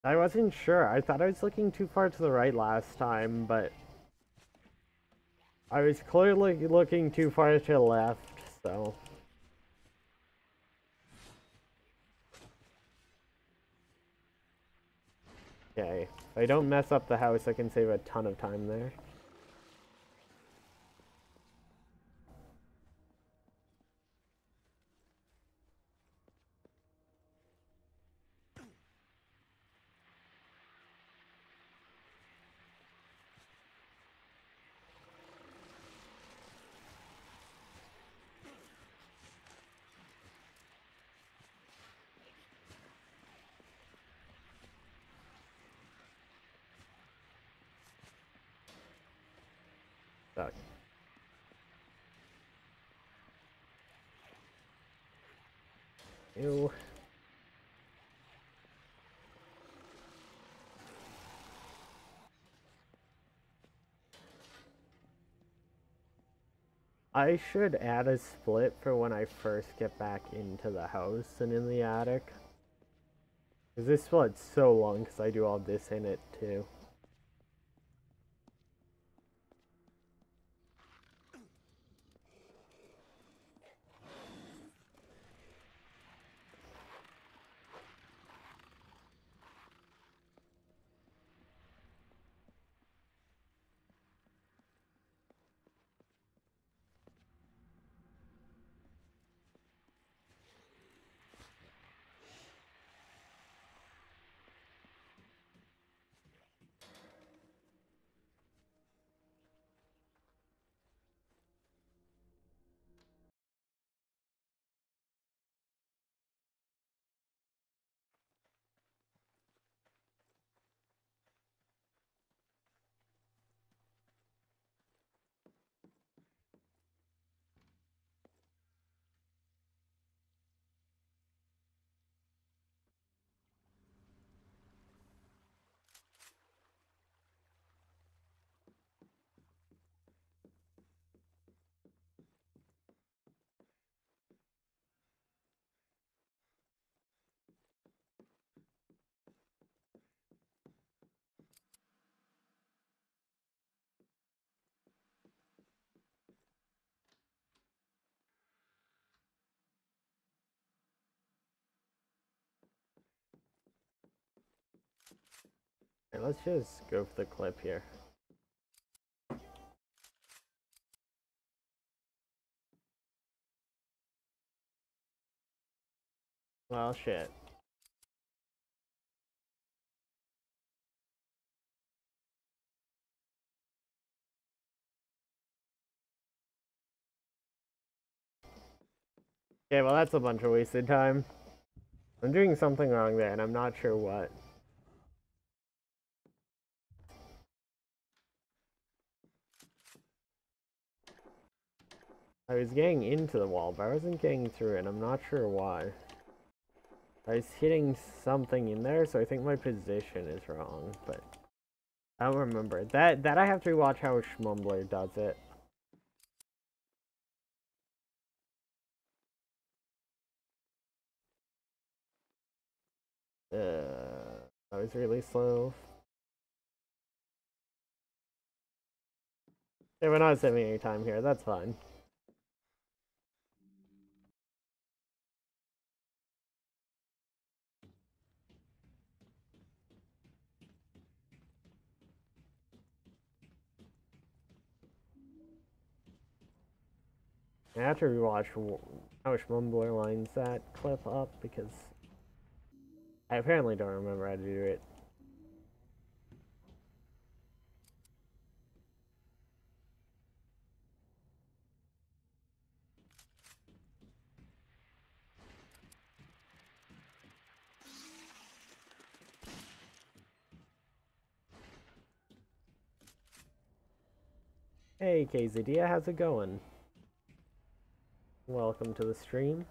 I wasn't sure. I thought I was looking too far to the right last time, but I was clearly looking too far to the left, so. Okay, if I don't mess up the house, I can save a ton of time there. Fuck. Ew. I should add a split for when I first get back into the house and in the attic. Because this split's so long because I do all this in it too. Alright, let's just go for the clip here. Well, shit. Okay, well that's a bunch of wasted time. I'm doing something wrong there, and I'm not sure what. I was getting into the wall, but I wasn't getting through it, I'm not sure why. I was hitting something in there, so I think my position is wrong, but I don't remember. That that I have to rewatch how Schmumbler does it. Uh, I was really slow. Yeah, we're not saving any time here, that's fine. I have to rewatch w- how Schmumbler lines that clip up because I apparently don't remember how to do it. Hey KZD, how's it going? Welcome to the stream.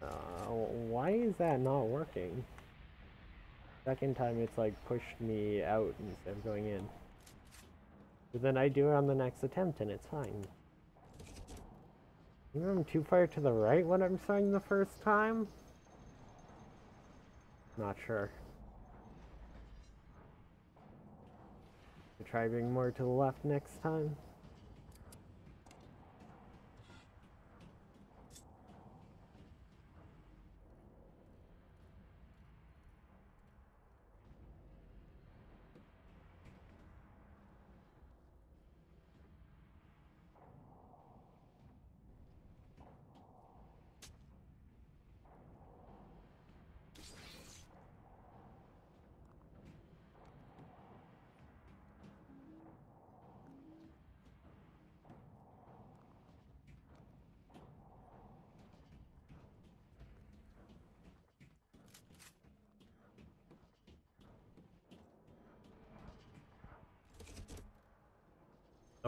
Uh, why is that not working? Second time it's like pushed me out instead of going in. But then I do it on the next attempt and it's fine. Maybe I'm too far to the right when I'm starting the first time? Not sure. I Try being more to the left next time.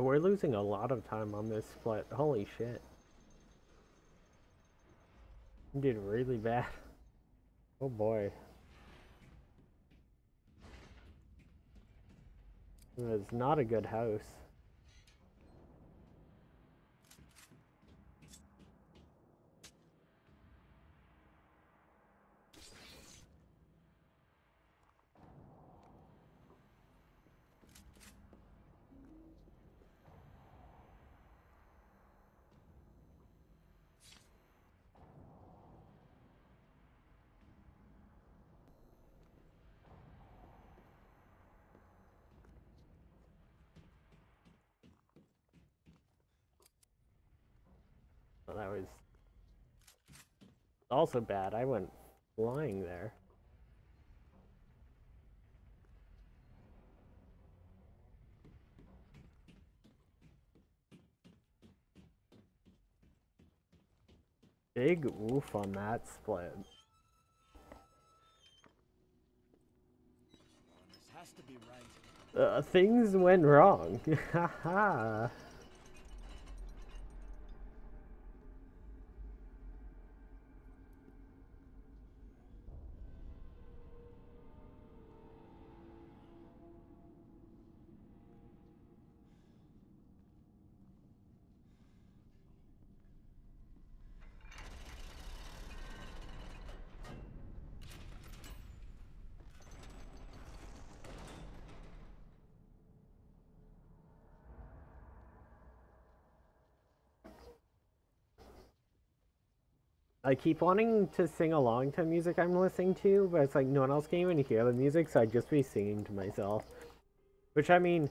Oh, we're losing a lot of time on this split. Holy shit. We did really bad. Oh boy. It was not a good house. that was also bad. I went flying there. Big oof on that split. This has to be right. Uh, things went wrong. Haha. I keep wanting to sing along to music I'm listening to, but it's like no one else can even hear the music, so I'd just be singing to myself. Which I mean,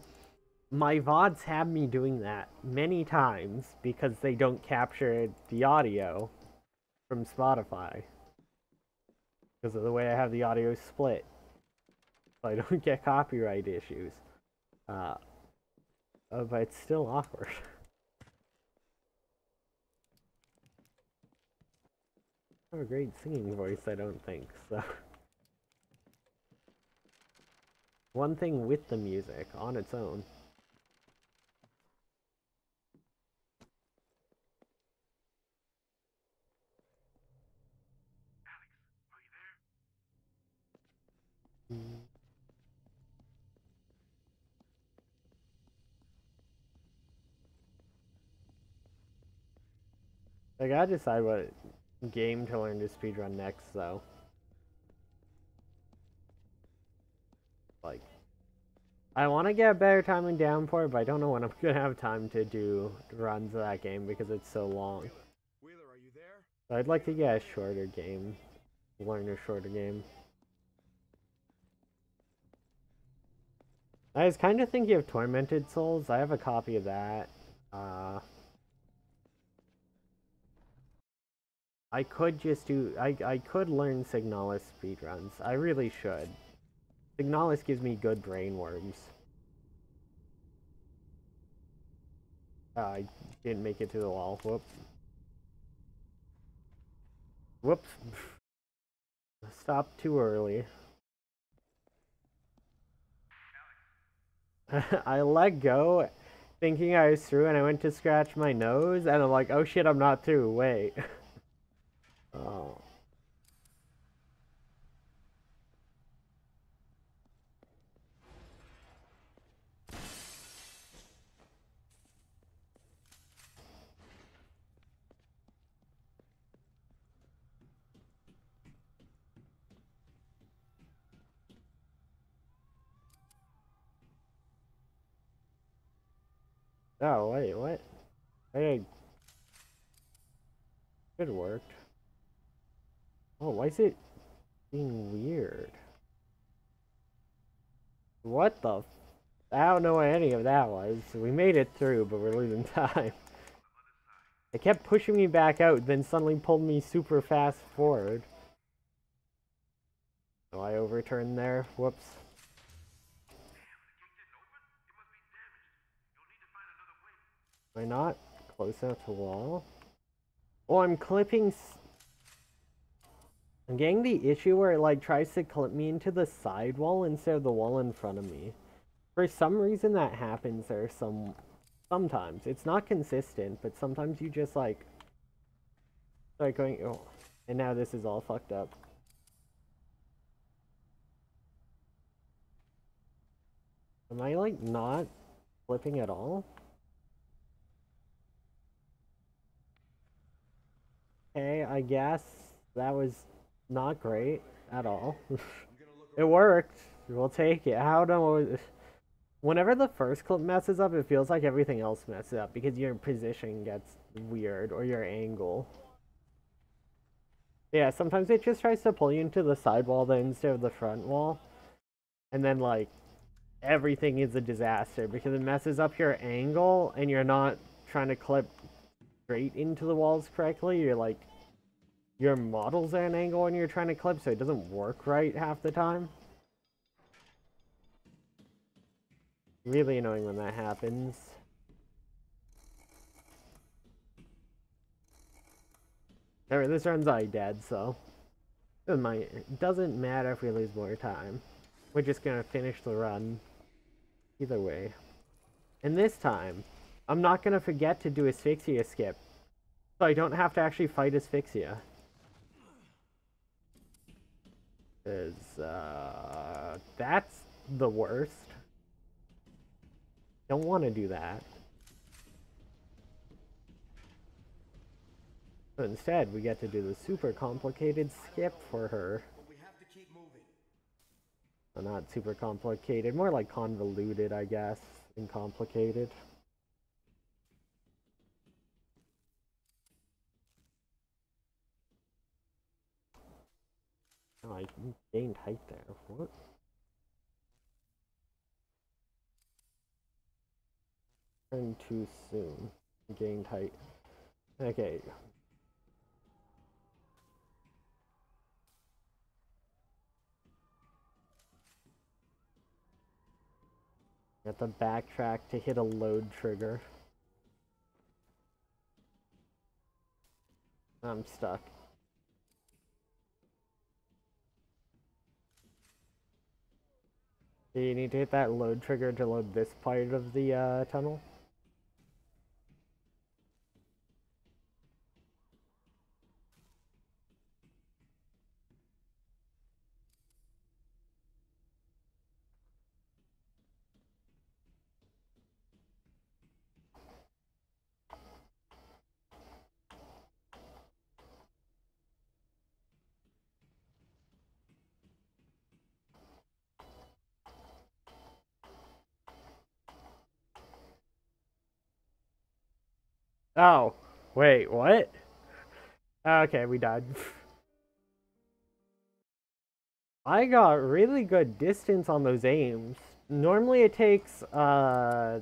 my VODs have me doing that many times because they don't capture the audio from Spotify. Because of the way I have the audio split. So I don't get copyright issues. Uh, uh, but it's still awkward. have a great singing voice, I don't think, so. One thing with the music on its own. Mm. I decide what game to learn to speedrun next, though. Like, I want to get better timing down for it, but I don't know when I'm gonna have time to do runs of that game because it's so long. Wheeler, are you there? So I'd like to get a shorter game, learn a shorter game. I was kind of thinking of Tormented Souls. I have a copy of that. Uh, I could just do, I, I could learn Signalis speedruns. I really should. Signalis gives me good brain worms. Uh, I didn't make it to the wall. Whoops. Whoops. Stop too early. I let go thinking I was through and I went to scratch my nose and I'm like, oh shit, I'm not through, wait. oh. Oh, wait, what? Hey. It worked. Oh, why is it being weird? What the? I don't know what any of that was. We made it through, but we're losing time. It kept pushing me back out, then suddenly pulled me super fast forward. Oh, I overturned there. Whoops. Am I not close enough to wall? Oh, I'm clipping... I'm getting the issue where it like tries to clip me into the side wall instead of the wall in front of me. For some reason that happens there some... Sometimes. It's not consistent, but sometimes you just like... Start going... Oh. And now this is all fucked up. Am I like not flipping at all? Okay, I guess that was not great at all. it worked. We'll take it. How do Whenever the first clip messes up, it feels like everything else messes up because your position gets weird or your angle. Yeah, sometimes it just tries to pull you into the side wall instead of the front wall. And then like everything is a disaster because it messes up your angle and you're not trying to clip straight into the walls correctly, you're like your model's at an angle when you're trying to clip, so it doesn't work right half the time. Really annoying when that happens. Alright, this run's already dead, so it doesn't matter if we lose more time. We're just gonna finish the run either way. And this time, I'm not gonna forget to do Asphyxia skip, so I don't have to actually fight Asphyxia. Cause, uh, that's the worst. Don't want to do that. So instead, we get to do the super complicated skip for her. We have to keep moving. Well, not super complicated, more like convoluted, I guess, and complicated. I gained height there. What? Turned too soon. Gained height. Okay. Got to backtrack to hit a load trigger. I'm stuck. You need to hit that load trigger to load this part of the uh, tunnel? Oh, wait, what? Okay, we died. I got really good distance on those aims. Normally it takes, uh...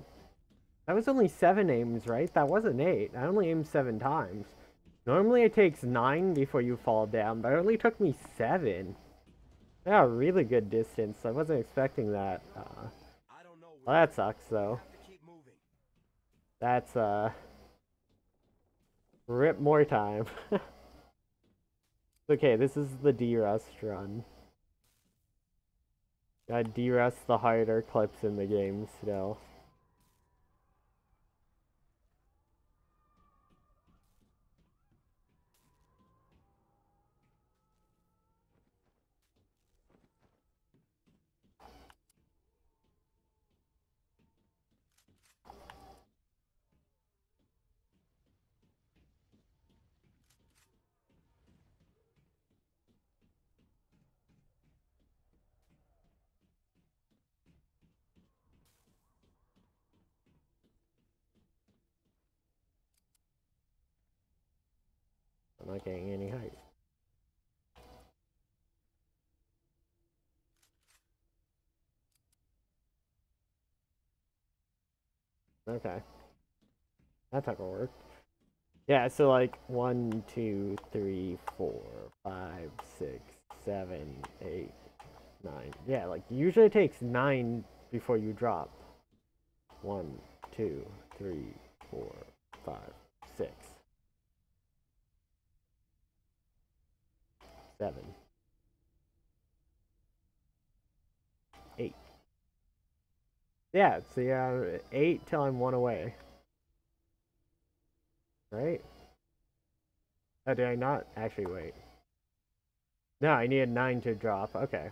That was only seven aims, right? That wasn't eight. I only aimed seven times. Normally it takes nine before you fall down, but it only took me seven. I got really good distance. I wasn't expecting that. Uh, I don't know. well, that sucks, though. We have to keep moving. That's, uh... Rip more time. okay, this is the D-Rust run. Got D-Rust the harder clips in the game still. Getting any height. Okay. That took a work. Yeah, so like one, two, three, four, five, six, seven, eight, nine. Yeah, like usually it takes nine before you drop. One, two, three, four, five, six. Seven, eight. Yeah, so yeah, uh, eight till I'm one away. Right? Oh, did I not actually wait? No, I needed nine to drop. Okay.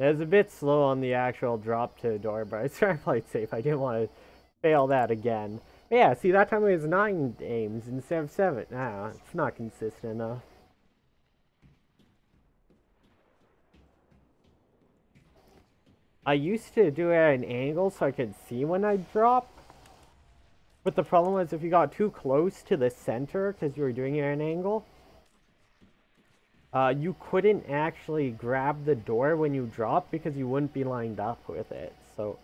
It was a bit slow on the actual drop to door, but I was trying to play safe. I didn't want to fail that again. But yeah, see, that time it was 9 aims instead of 7. Nah, it's not consistent enough. I used to do it at an angle so I could see when I drop. But the problem was if you got too close to the center because you were doing it at an angle, uh, you couldn't actually grab the door when you drop because you wouldn't be lined up with it. So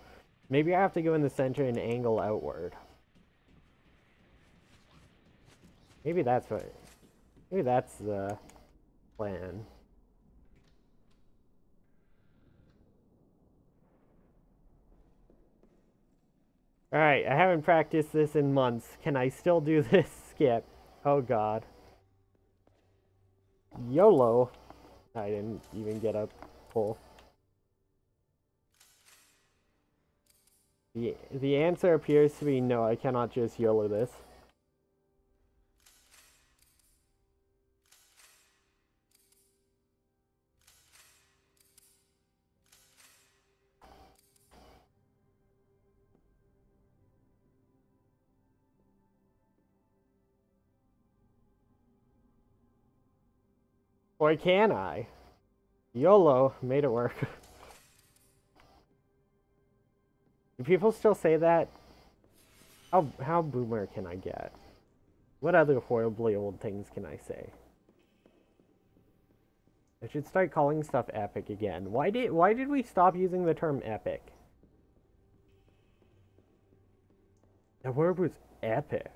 maybe I have to go in the center and angle outward. Maybe that's what. Maybe that's the plan. Alright, I haven't practiced this in months. Can I still do this skip? Oh god. YOLO. I didn't even get a pull. The, the answer appears to be no, I cannot just YOLO this. Or can I? YOLO made it work. Do people still say that? How how boomer can I get? What other horribly old things can I say? I should start calling stuff epic again. Why did why did we stop using the term epic? The word was epic.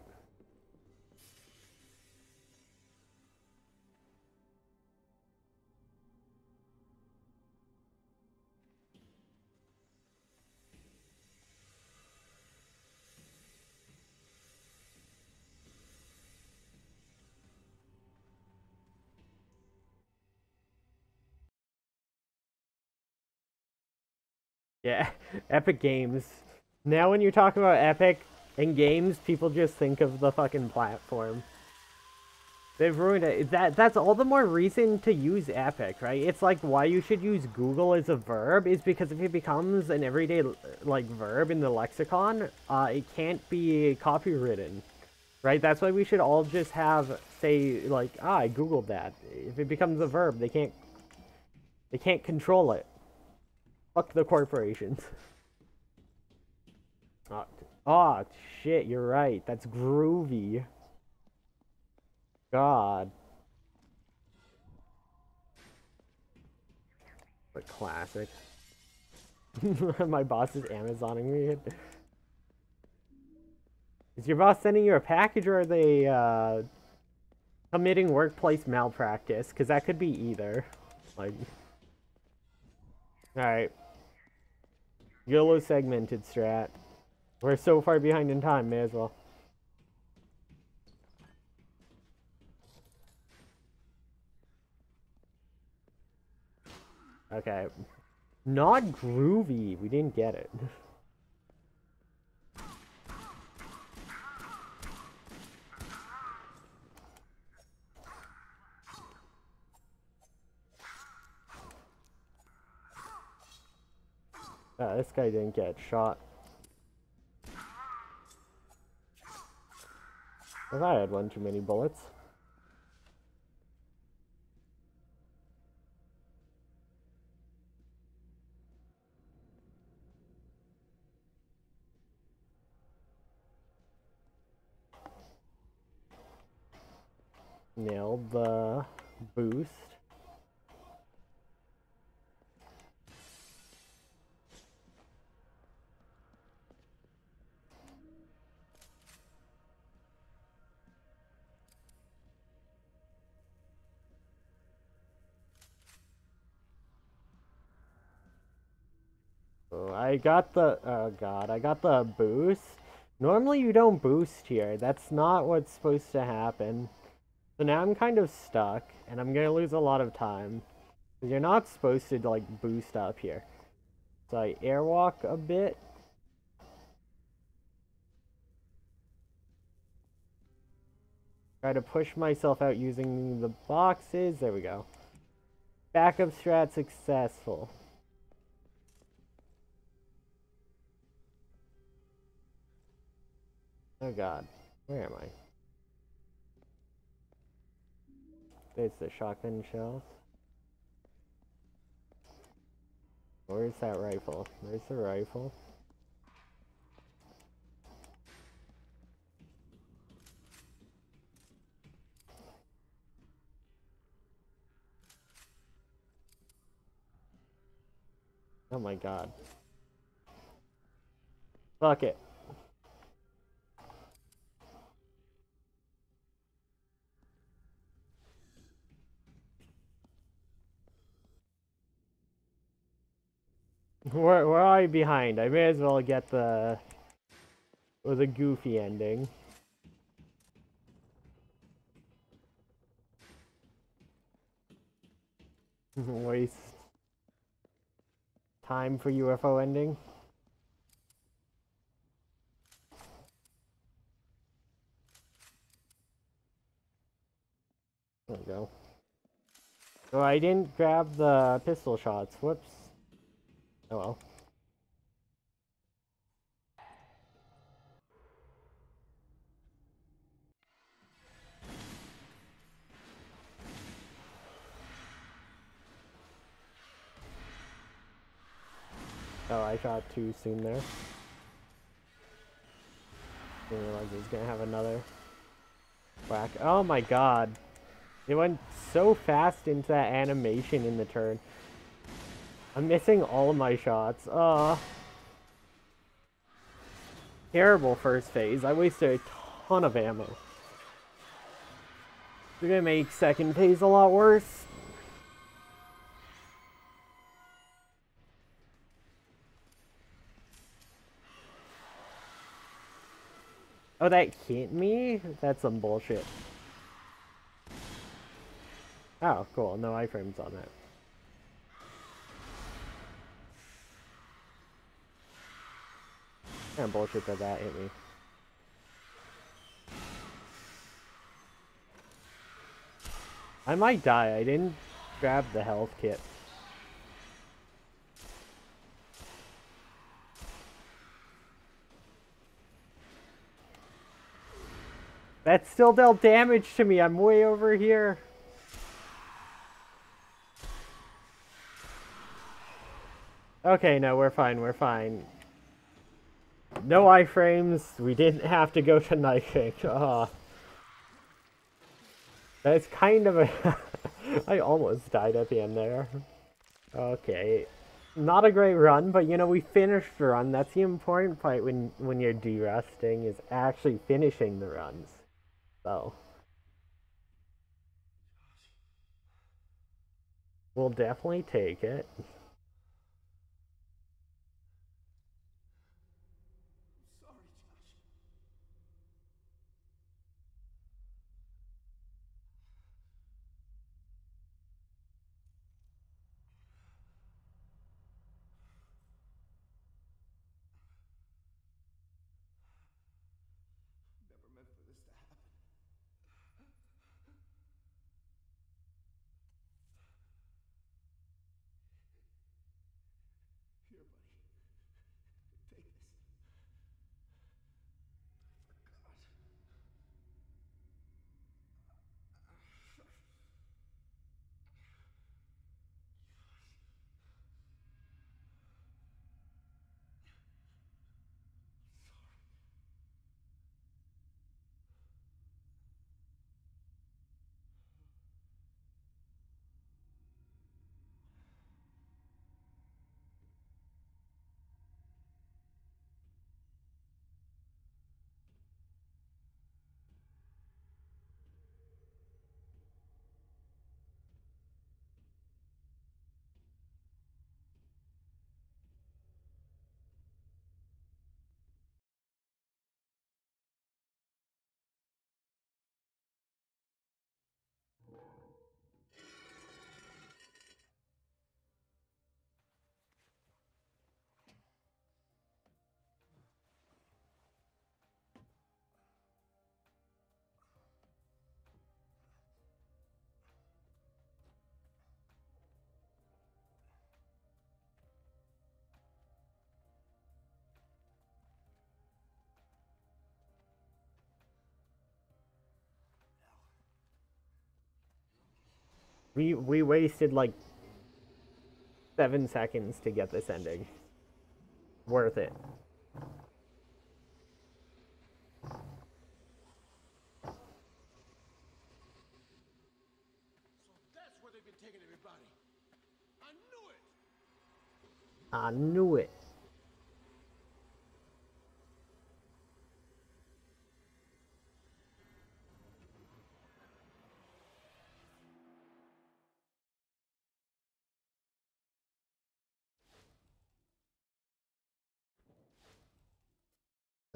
Yeah, Epic Games. Now when you talk about Epic and games, people just think of the fucking platform. They've ruined it. That that's all the more reason to use Epic, right? It's like why you should use Google as a verb is because if it becomes an everyday like verb in the lexicon, uh, it can't be copywritten, right? That's why we should all just have say like, ah, I googled that. If it becomes a verb, they can't they can't control it. Fuck the corporations. Oh, oh, shit, you're right. That's groovy. God. What classic. My boss is Amazoning me. Is your boss sending you a package or are they uh, committing workplace malpractice? Because that could be either. Like, alright. YOLO segmented strat. We're so far behind in time, may as well. Okay. Not groovy. We didn't get it. Uh, this guy didn't get shot. I thought I had one too many bullets. Nailed the boost. I got the, oh god, I got the boost. Normally you don't boost here. That's not what's supposed to happen. So now I'm kind of stuck, and I'm gonna lose a lot of time. You're not supposed to, like, boost up here. So I airwalk a bit. Try to push myself out using the boxes. There we go. Backup strat successful. Oh god, where am I? There's the shotgun shells. Where's that rifle? Where's the rifle? Oh my god. Fuck it. Are you behind? I may as well get the with a goofy ending. Waste time for UFO ending. There we go. Oh, I didn't grab the pistol shots. Whoops. Oh well. Oh, I shot too soon there. Didn't realize was gonna have another whack. Oh my god. It went so fast into that animation in the turn. I'm missing all of my shots. Uh Terrible first phase. I wasted a ton of ammo. They're gonna make second phase a lot worse. Oh, that hit me? That's some bullshit. Oh, cool. No iframes on that. Kind of bullshit that that hit me. I might die. I didn't grab the health kit. That still dealt damage to me. I'm way over here. Okay, no, we're fine. We're fine. No iframes. We didn't have to go to knifing. Ah. That's kind of a... I almost died at the end there. Okay. Not a great run, but you know, we finished the run. That's the important part when, when you're de-rusting, is actually finishing the runs. So. We'll definitely take it. We we wasted like seven seconds to get this ending. Worth it. So that's where they've been taking everybody. I knew it. I knew it.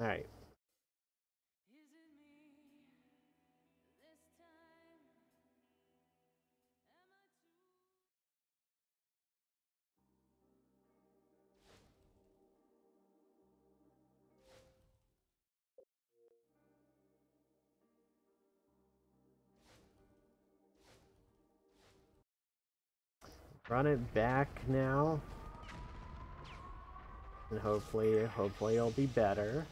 All right. run it back now and hopefully hopefully it'll be better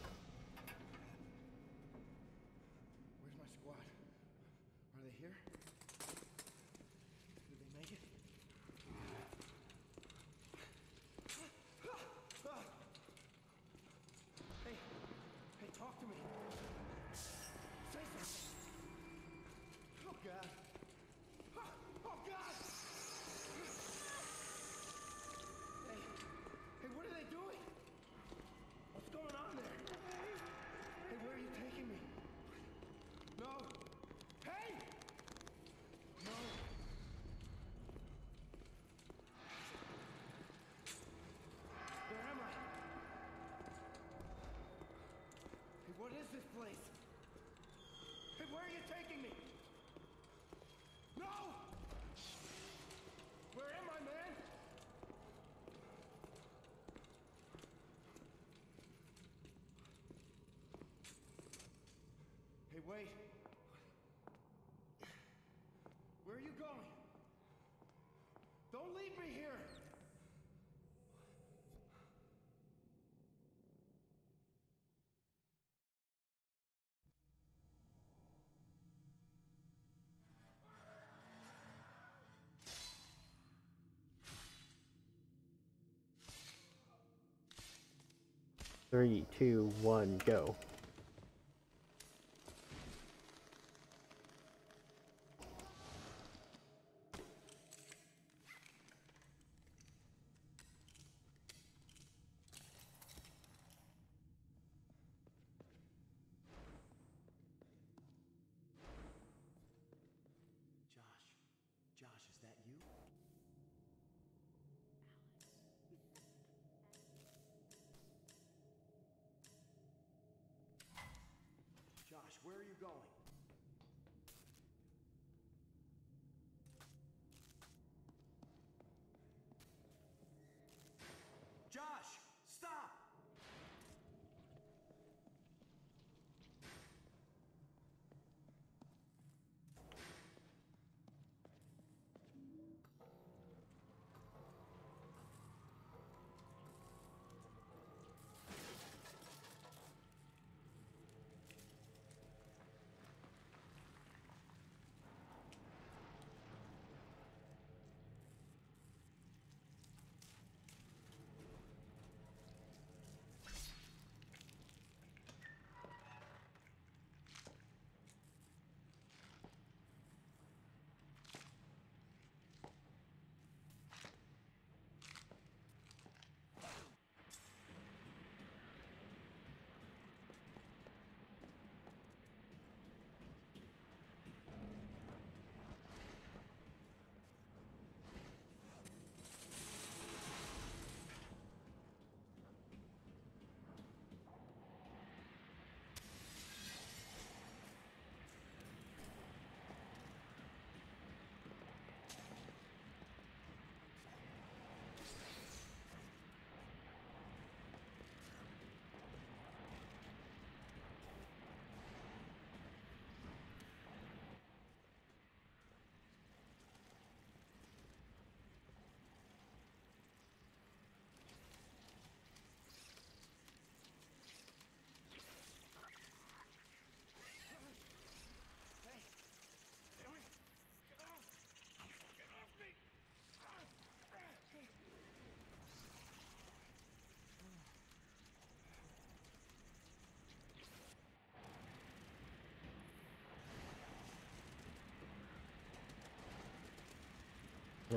wait. Where are you going? Don't leave me here! Three, two, one, go.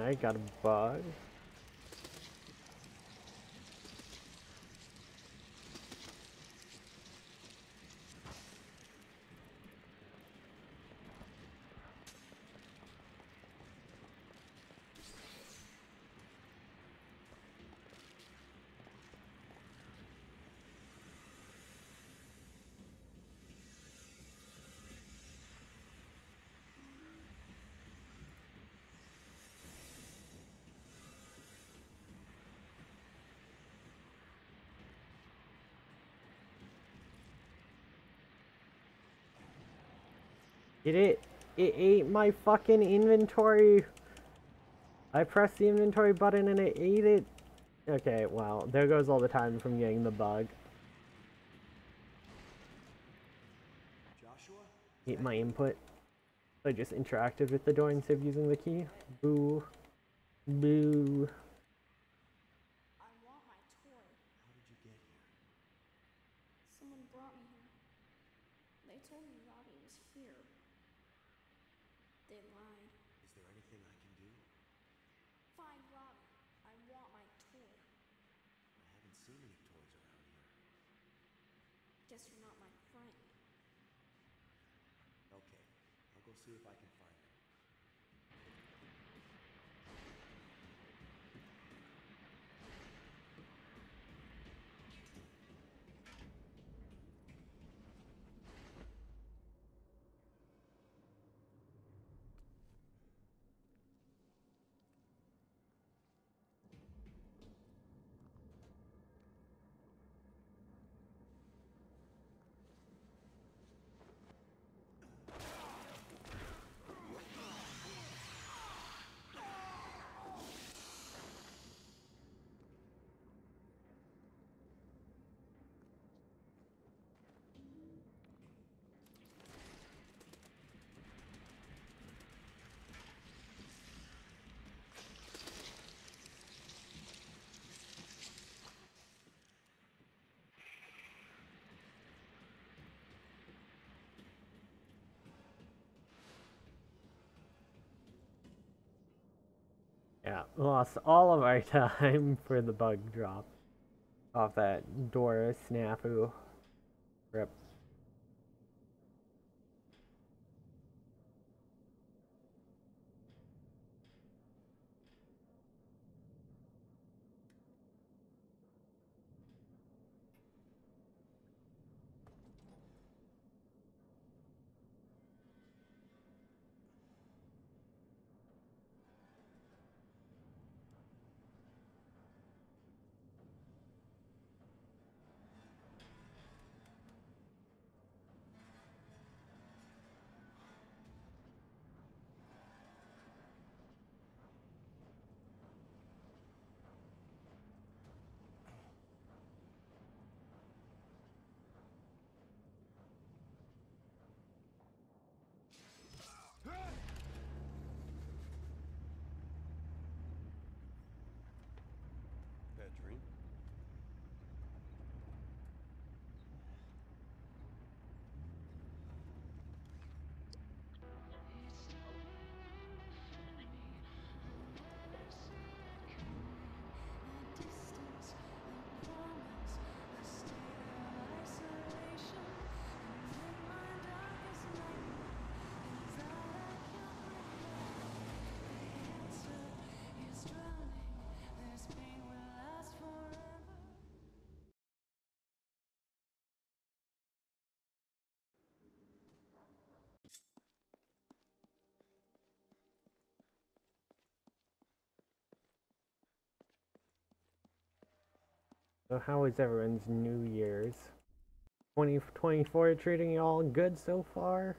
I got a bug. Did it? It ate my fucking inventory. I pressed the inventory button and it ate it. Okay, well, there goes all the time from getting the bug. Joshua? Ate my input. I just interacted with the door instead of using the key. Boo. Boo. I want my toy. How did you get here? Someone brought me here. They told me Robbie was here. They lied. Is there anything I can do? Find Robbie. I want my toy. I haven't seen any toys around here. Guess you're not my friend. Okay, I'll go see if I can find them. Yeah, lost all of our time for the bug drop off that door snafu. Rip. So how is everyone's New Year's? 2024 treating you all good so far?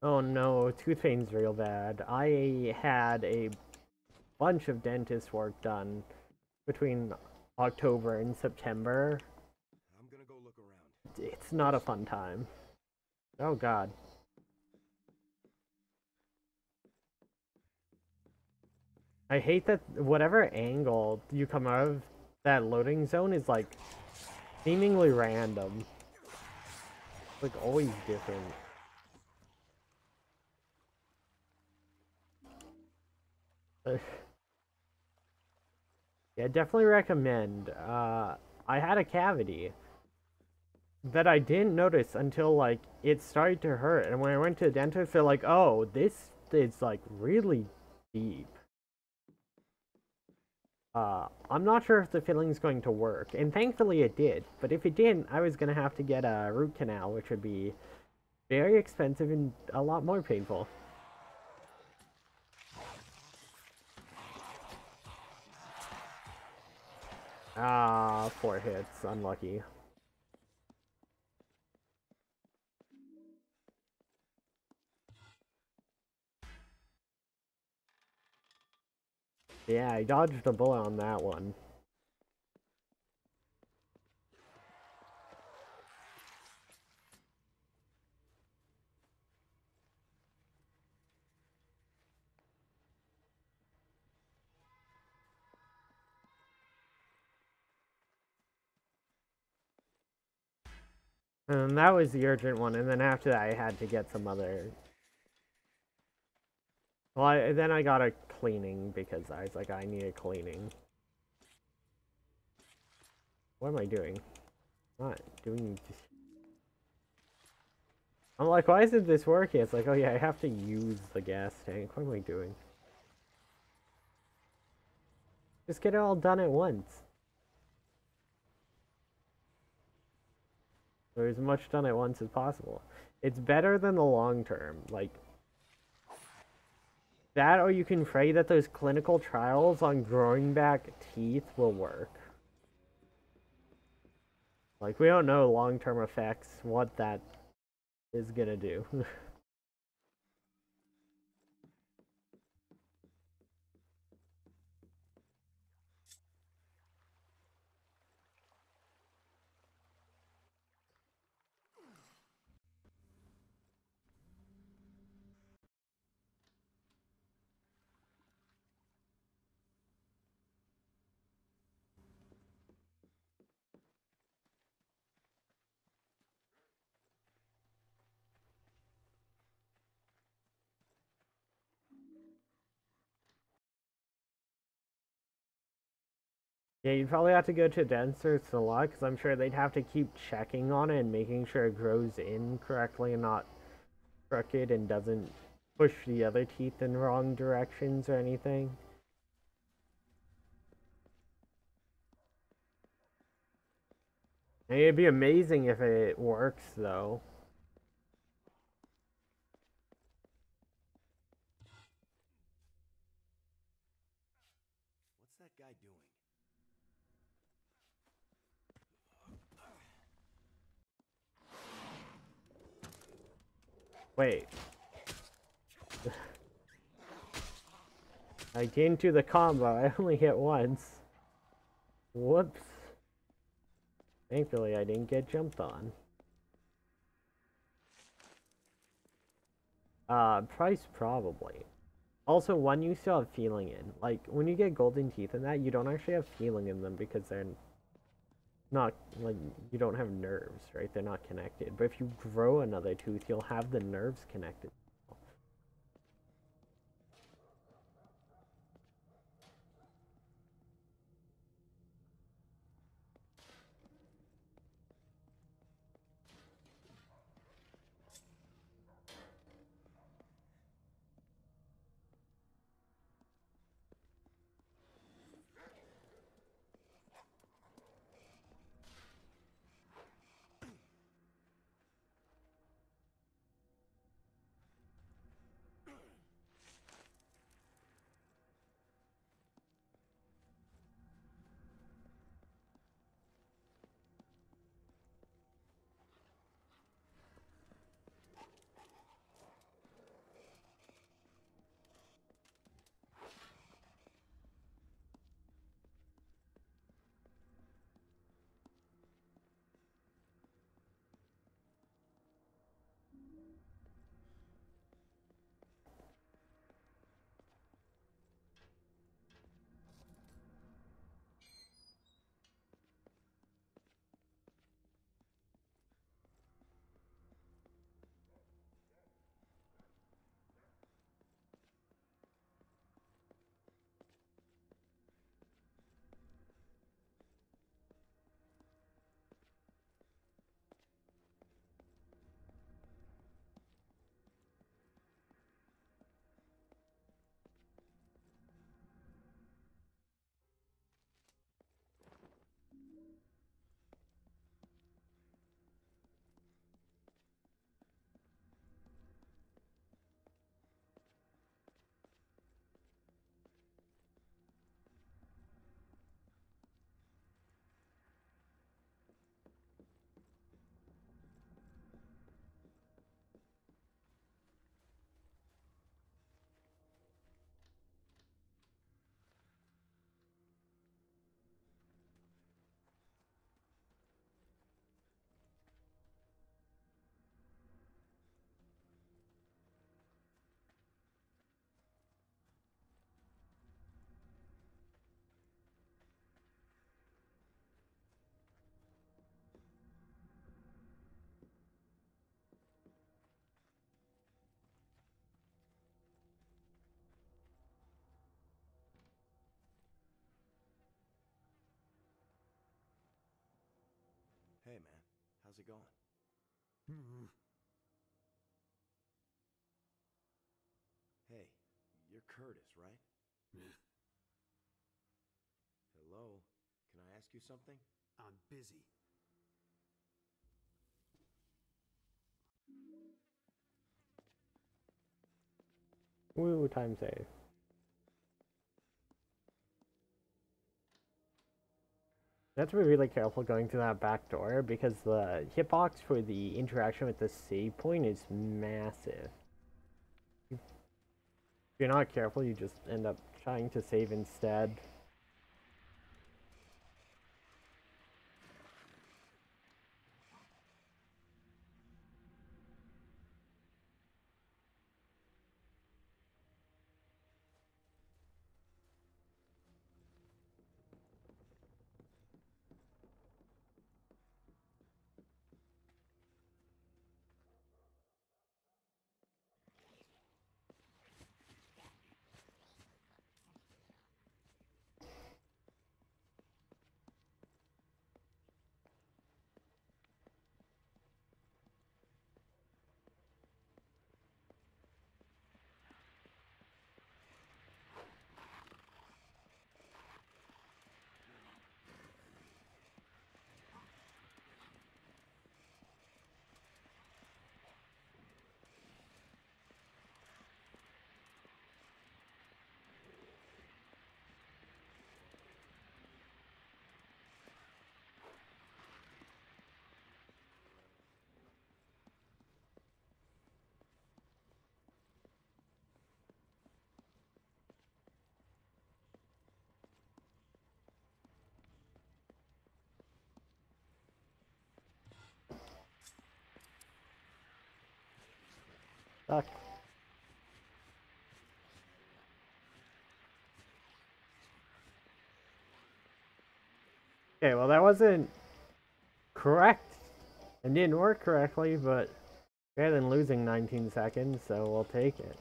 Oh no, tooth pain's real bad. I had a bunch of dentist work done between October and September. I'm gonna go look around. It's not a fun time. Oh god. I hate that whatever angle you come out of that loading zone is like seemingly random. Like always different. Uh, yeah, definitely recommend. Uh, I had a cavity that I didn't notice until like it started to hurt, and when I went to the dentist, they're like, "Oh, this is like really deep." Uh, I'm not sure if the filling's going to work, and thankfully it did. But if it didn't, I was gonna have to get a root canal, which would be very expensive and a lot more painful. Ah, four hits, unlucky. Yeah, I dodged a bullet on that one. And that was the urgent one, and then after that I had to get some other... Well, I, then I got a cleaning because I was like, I need a cleaning. What am I doing? Not doing... I'm like, why isn't this working? It's like, oh yeah, I have to use the gas tank. What am I doing? Just get it all done at once. Or as much done at once as possible. It's better than the long term. Like that or you can pray that those clinical trials on growing back teeth will work. Like we don't know long term effects, what that is gonna do. Yeah, you'd probably have to go to dentist a lot because I'm sure they'd have to keep checking on it and making sure it grows in correctly and not crooked and doesn't push the other teeth in wrong directions or anything. It'd be amazing if it works though. What's that guy doing? Wait. I get to the combo, I only hit once. Whoops. Thankfully I didn't get jumped on. Uh, price probably. Also, one you still have feeling in. Like, when you get golden teeth in that, you don't actually have feeling in them because they're not, like, you don't have nerves, right? They're not connected. But if you grow another tooth, you'll have the nerves connected. How's it going? Hey, you're Curtis, right? Hello? Can I ask you something? I'm busy. Woo, time save. You have to be really careful going through that back door because the hitbox for the interaction with the save point is massive. If you're not careful, you just end up trying to save instead. Fuck. Okay, well that wasn't correct. and didn't work correctly, but better than losing 19 seconds, so we'll take it.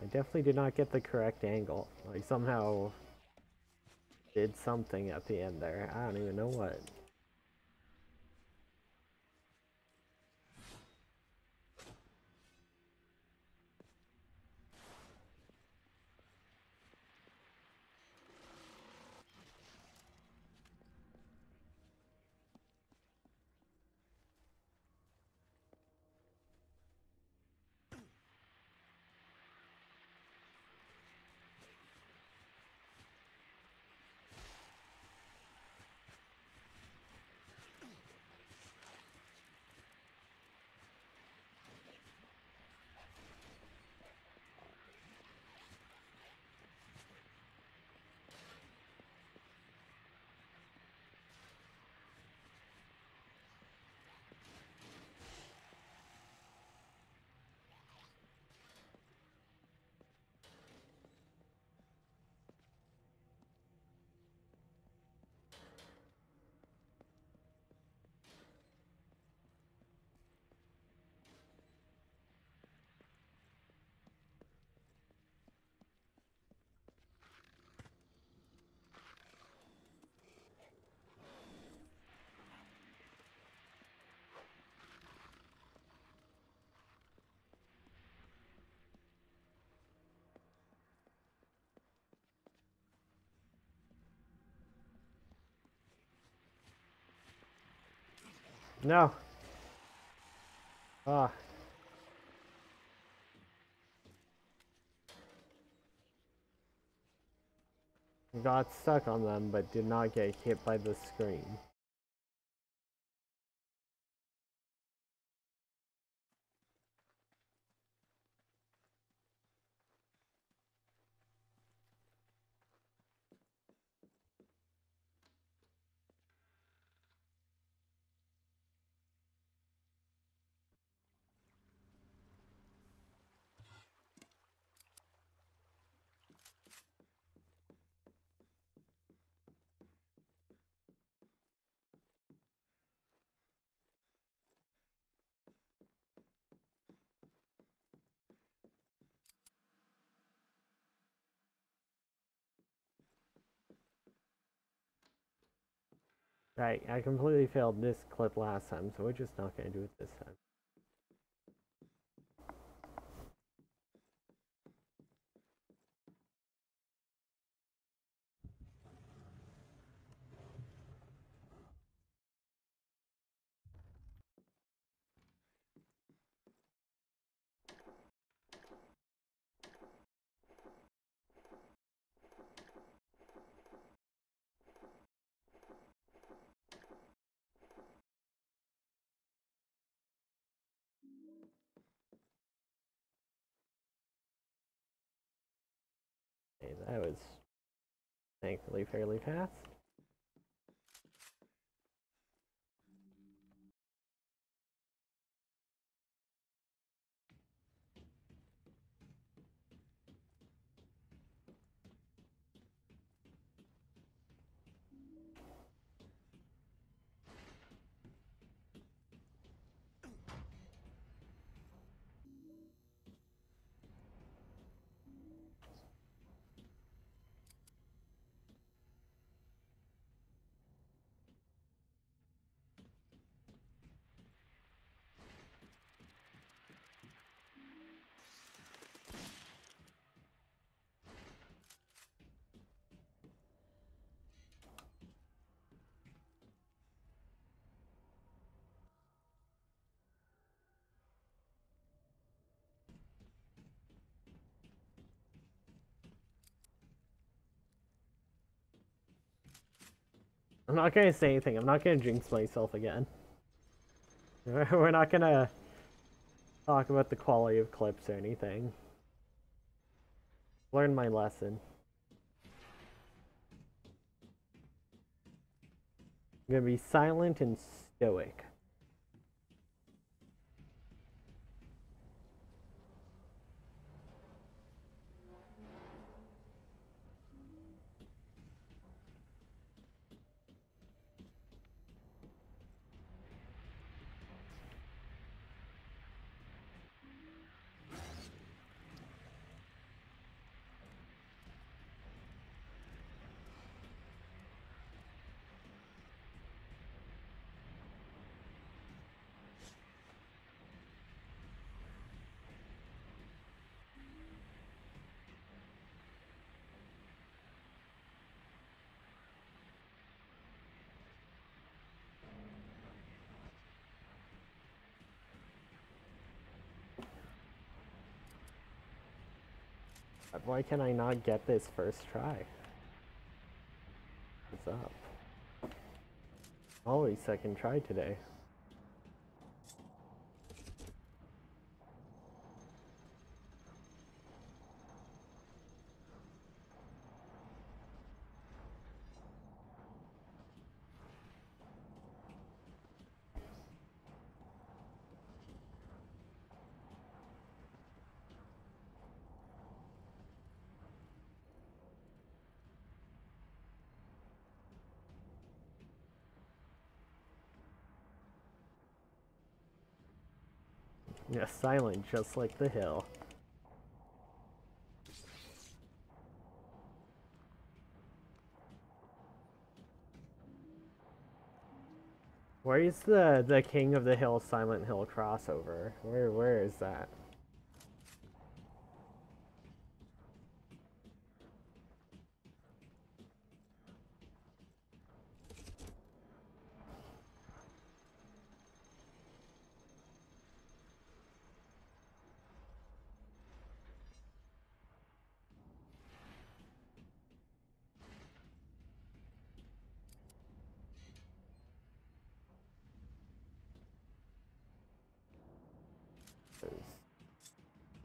I definitely did not get the correct angle. Like somehow did something at the end there. I don't even know what. No. Ah. Got stuck on them, but did not get hit by the screen. I completely failed this clip last time, so we're just not gonna do it this time. That was thankfully fairly fast. I'm not gonna say anything. I'm not gonna jinx myself again. We're not gonna talk about the quality of clips or anything. Learn my lesson. I'm gonna be silent and stoic. Why can I not get this first try? What's up? Always second try today. Silent, just like the hill. Where is the the King of the Hill Silent Hill crossover? Where where is that?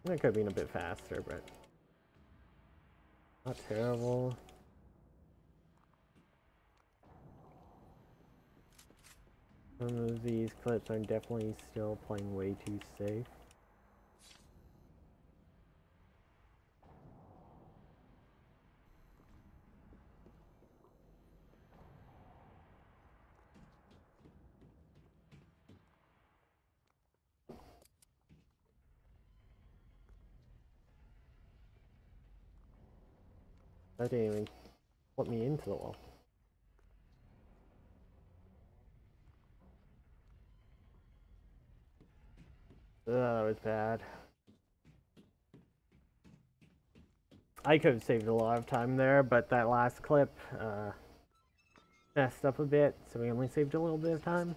It could have been a bit faster, but not terrible. Some of these clips I'm definitely still playing way too safe. They didn't even put me into the wall. That was bad. I could have saved a lot of time there, but that last clip uh, messed up a bit, so we only saved a little bit of time.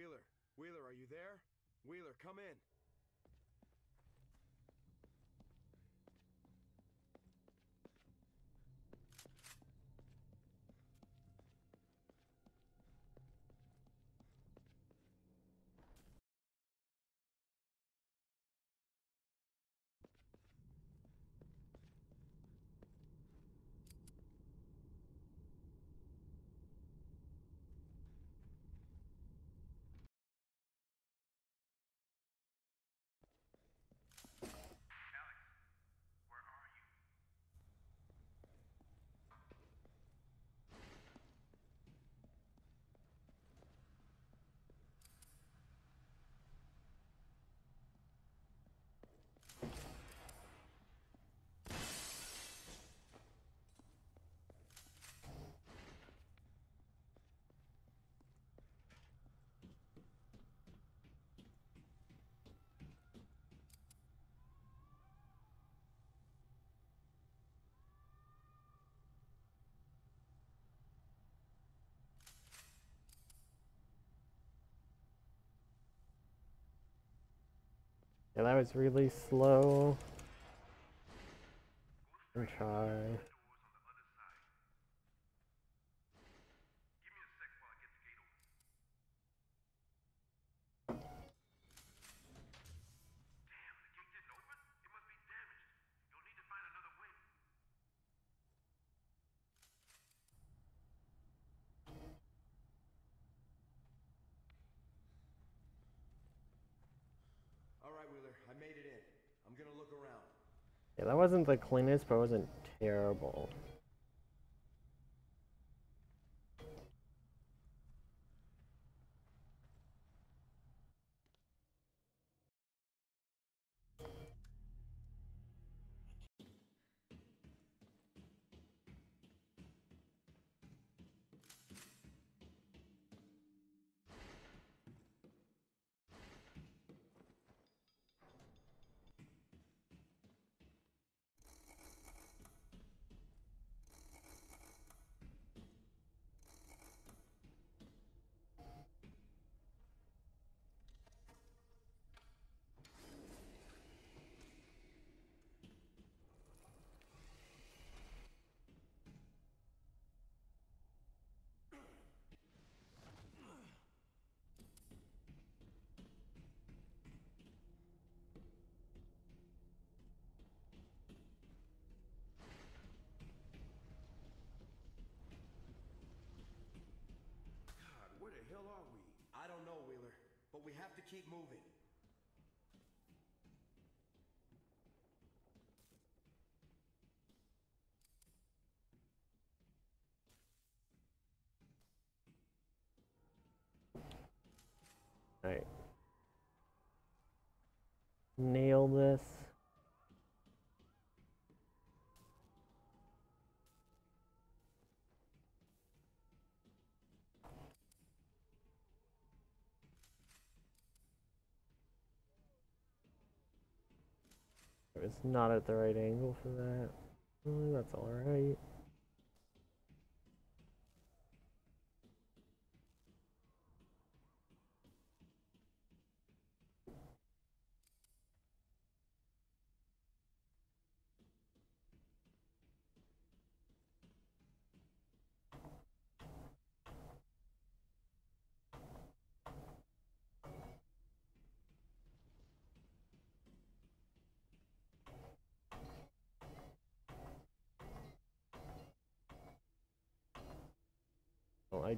Wheeler, Wheeler, are you there? Wheeler, come in. Yeah, that was really slow. And try. All right, Wheeler, I made it in. I'm gonna look around. Yeah, that wasn't the cleanest, but it wasn't terrible. Keep moving. Alright. Nail this. It was not at the right angle for that. Oh, that's alright.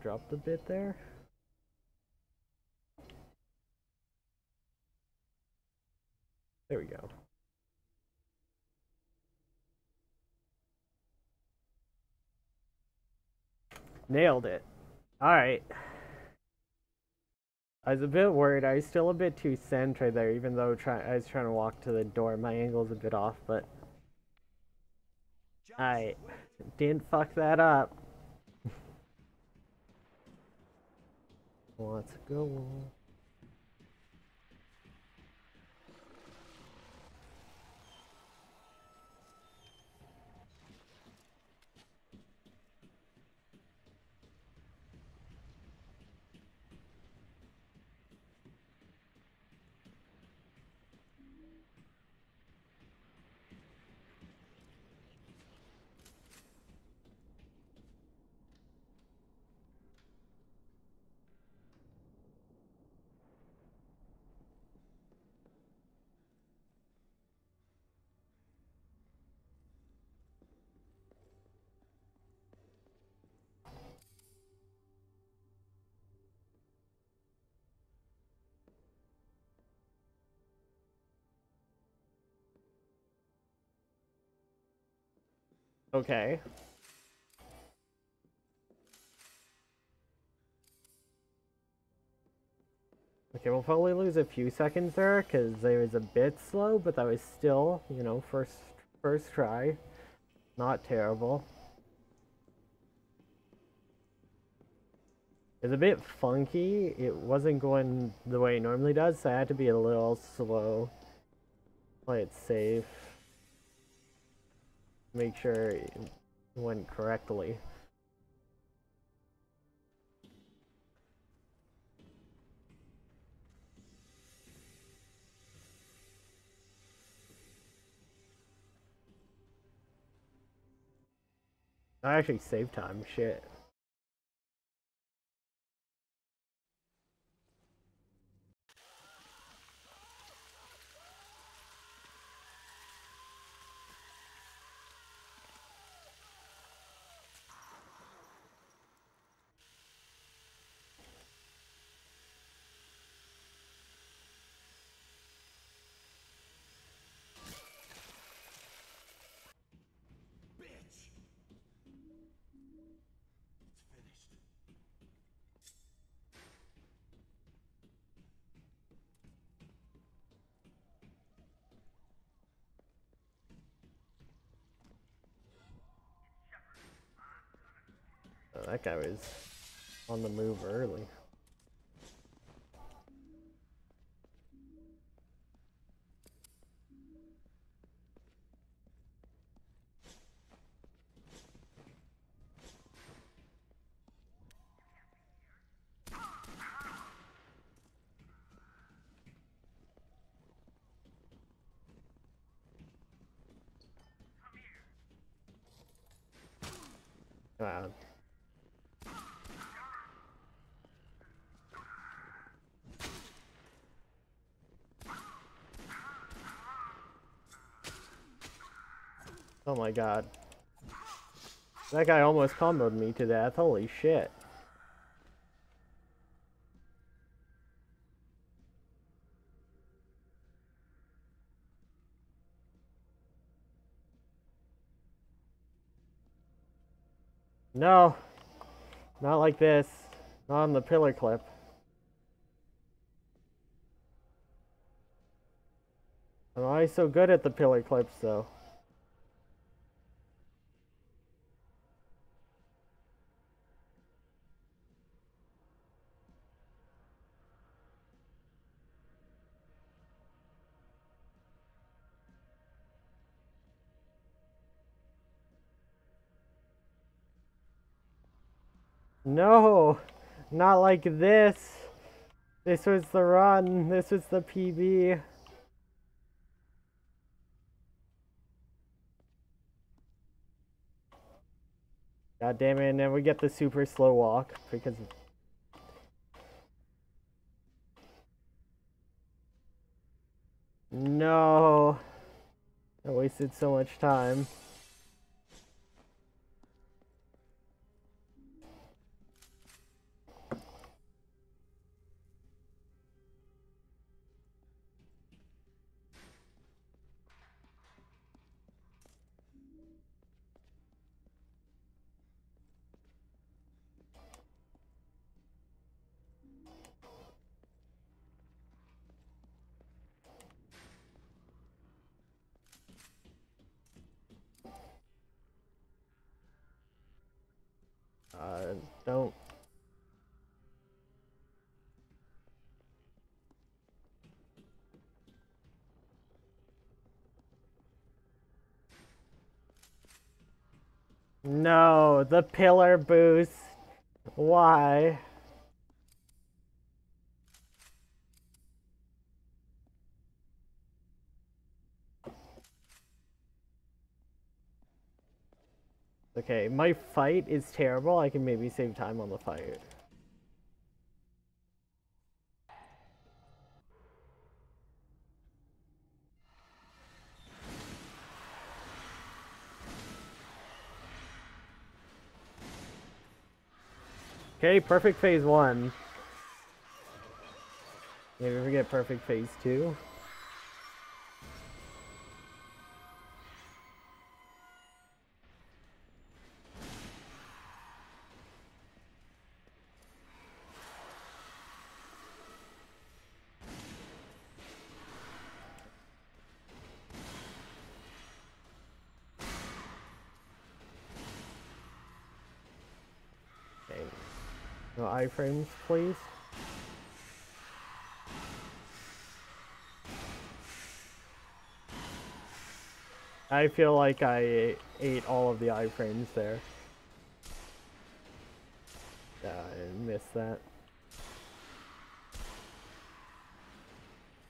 Dropped a bit there. There we go. Nailed it. Alright. I was a bit worried. I was still a bit too centered there, even though try I was trying to walk to the door. My angle's a bit off, but I didn't fuck that up. Let's go. Okay. Okay, we'll probably lose a few seconds there because they was a bit slow, but that was still, you know, first first try. Not terrible. It's a bit funky. It wasn't going the way it normally does, so I had to be a little slow. Play it safe. Make sure it went correctly. I actually saved time, shit. That guy was on the move early. Oh my god. That guy almost comboed me to death. Holy shit. No. Not like this. Not on the pillar clip. I'm always so good at the pillar clips, though. No, not like this. This was the run. This was the PB. God damn it, and then we get the super slow walk because No. I wasted so much time. No, the pillar boost. Why? Okay, my fight is terrible. I can maybe save time on the fight. Okay, perfect phase one. Maybe we get perfect phase two. No iframes, please. I feel like I ate all of the iframes there. Yeah, I missed that.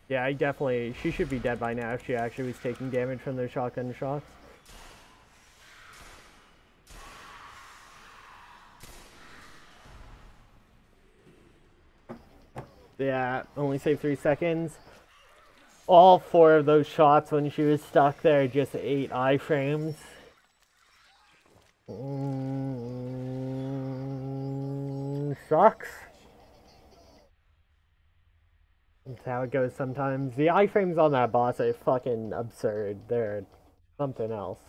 Yeah, I definitely... She should be dead by now if she actually was taking damage from those shotgun shots. Yeah, only saved three seconds. All four of those shots when she was stuck there, just eight iframes. Mm, sucks. That's how it goes sometimes. The iframes on that boss are fucking absurd. They're something else.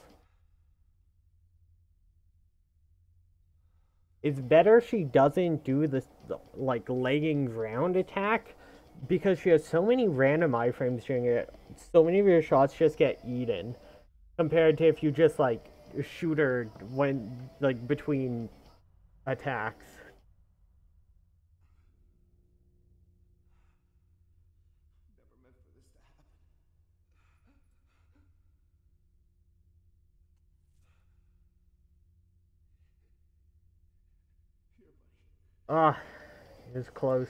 It's better she doesn't do this like legging ground attack because she has so many random iframes during it. So many of your shots just get eaten compared to if you just like shoot her when like between attacks. Never meant for this to happen. Here, buddy. Ah, it was close.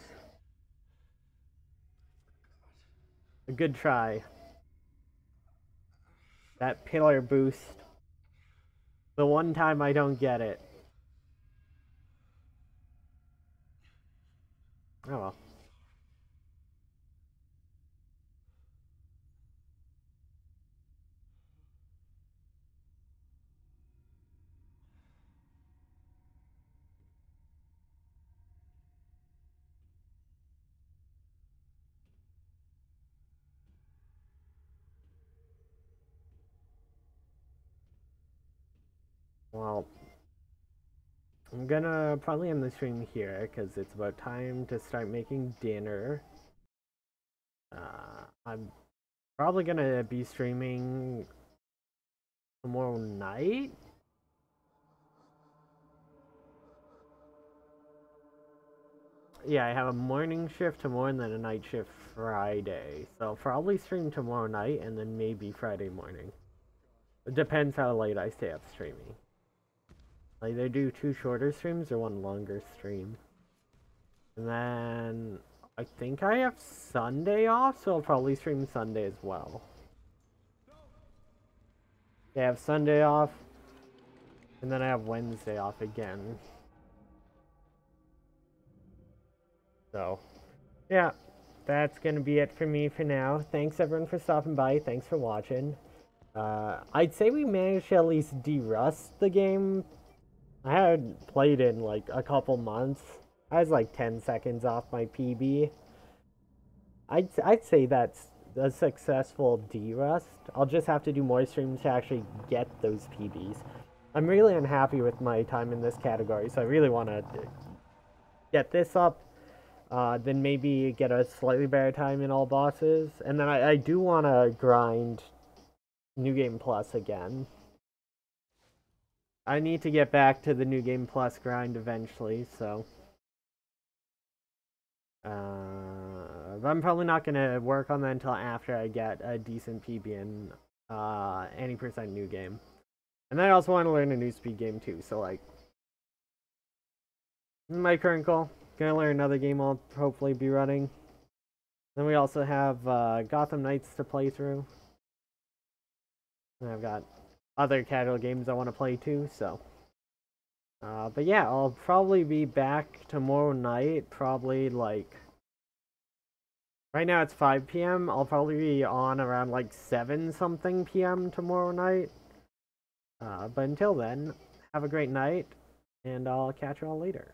A good try. That pillar boost. The one time I don't get it. Oh well. Well, I'm gonna probably end the stream here because it's about time to start making dinner. Uh, I'm probably gonna be streaming tomorrow night. Yeah, I have a morning shift tomorrow and then a night shift Friday. So I'll probably stream tomorrow night and then maybe Friday morning. It depends how late I stay up streaming. Either do two shorter streams or one longer stream. And then I think I have Sunday off, so I'll probably stream Sunday as well. I have Sunday off, and then I have Wednesday off again. So, yeah, that's gonna be it for me for now. Thanks everyone for stopping by. Thanks for watching. Uh, I'd say we managed to at least de-rust the game. I hadn't played in like a couple months. I was like 10 seconds off my PB. I'd, I'd say that's a successful de-rust. I'll just have to do more streams to actually get those PBs. I'm really unhappy with my time in this category, so I really want to get this up. Uh, then maybe get a slightly better time in all bosses. And then I, I do want to grind New Game Plus again. I need to get back to the New Game Plus grind eventually, so... Uh, I'm probably not going to work on that until after I get a decent PB in uh, any percent new game. And then I also want to learn a new speed game too, so like... My current goal, gonna learn another game I'll hopefully be running. Then we also have uh, Gotham Knights to play through. And I've got other casual games I want to play too, so. Uh, but yeah, I'll probably be back tomorrow night, probably like... Right now it's 5 p.m. I'll probably be on around like 7 something p.m. tomorrow night. Uh, but until then, have a great night, and I'll catch you all later.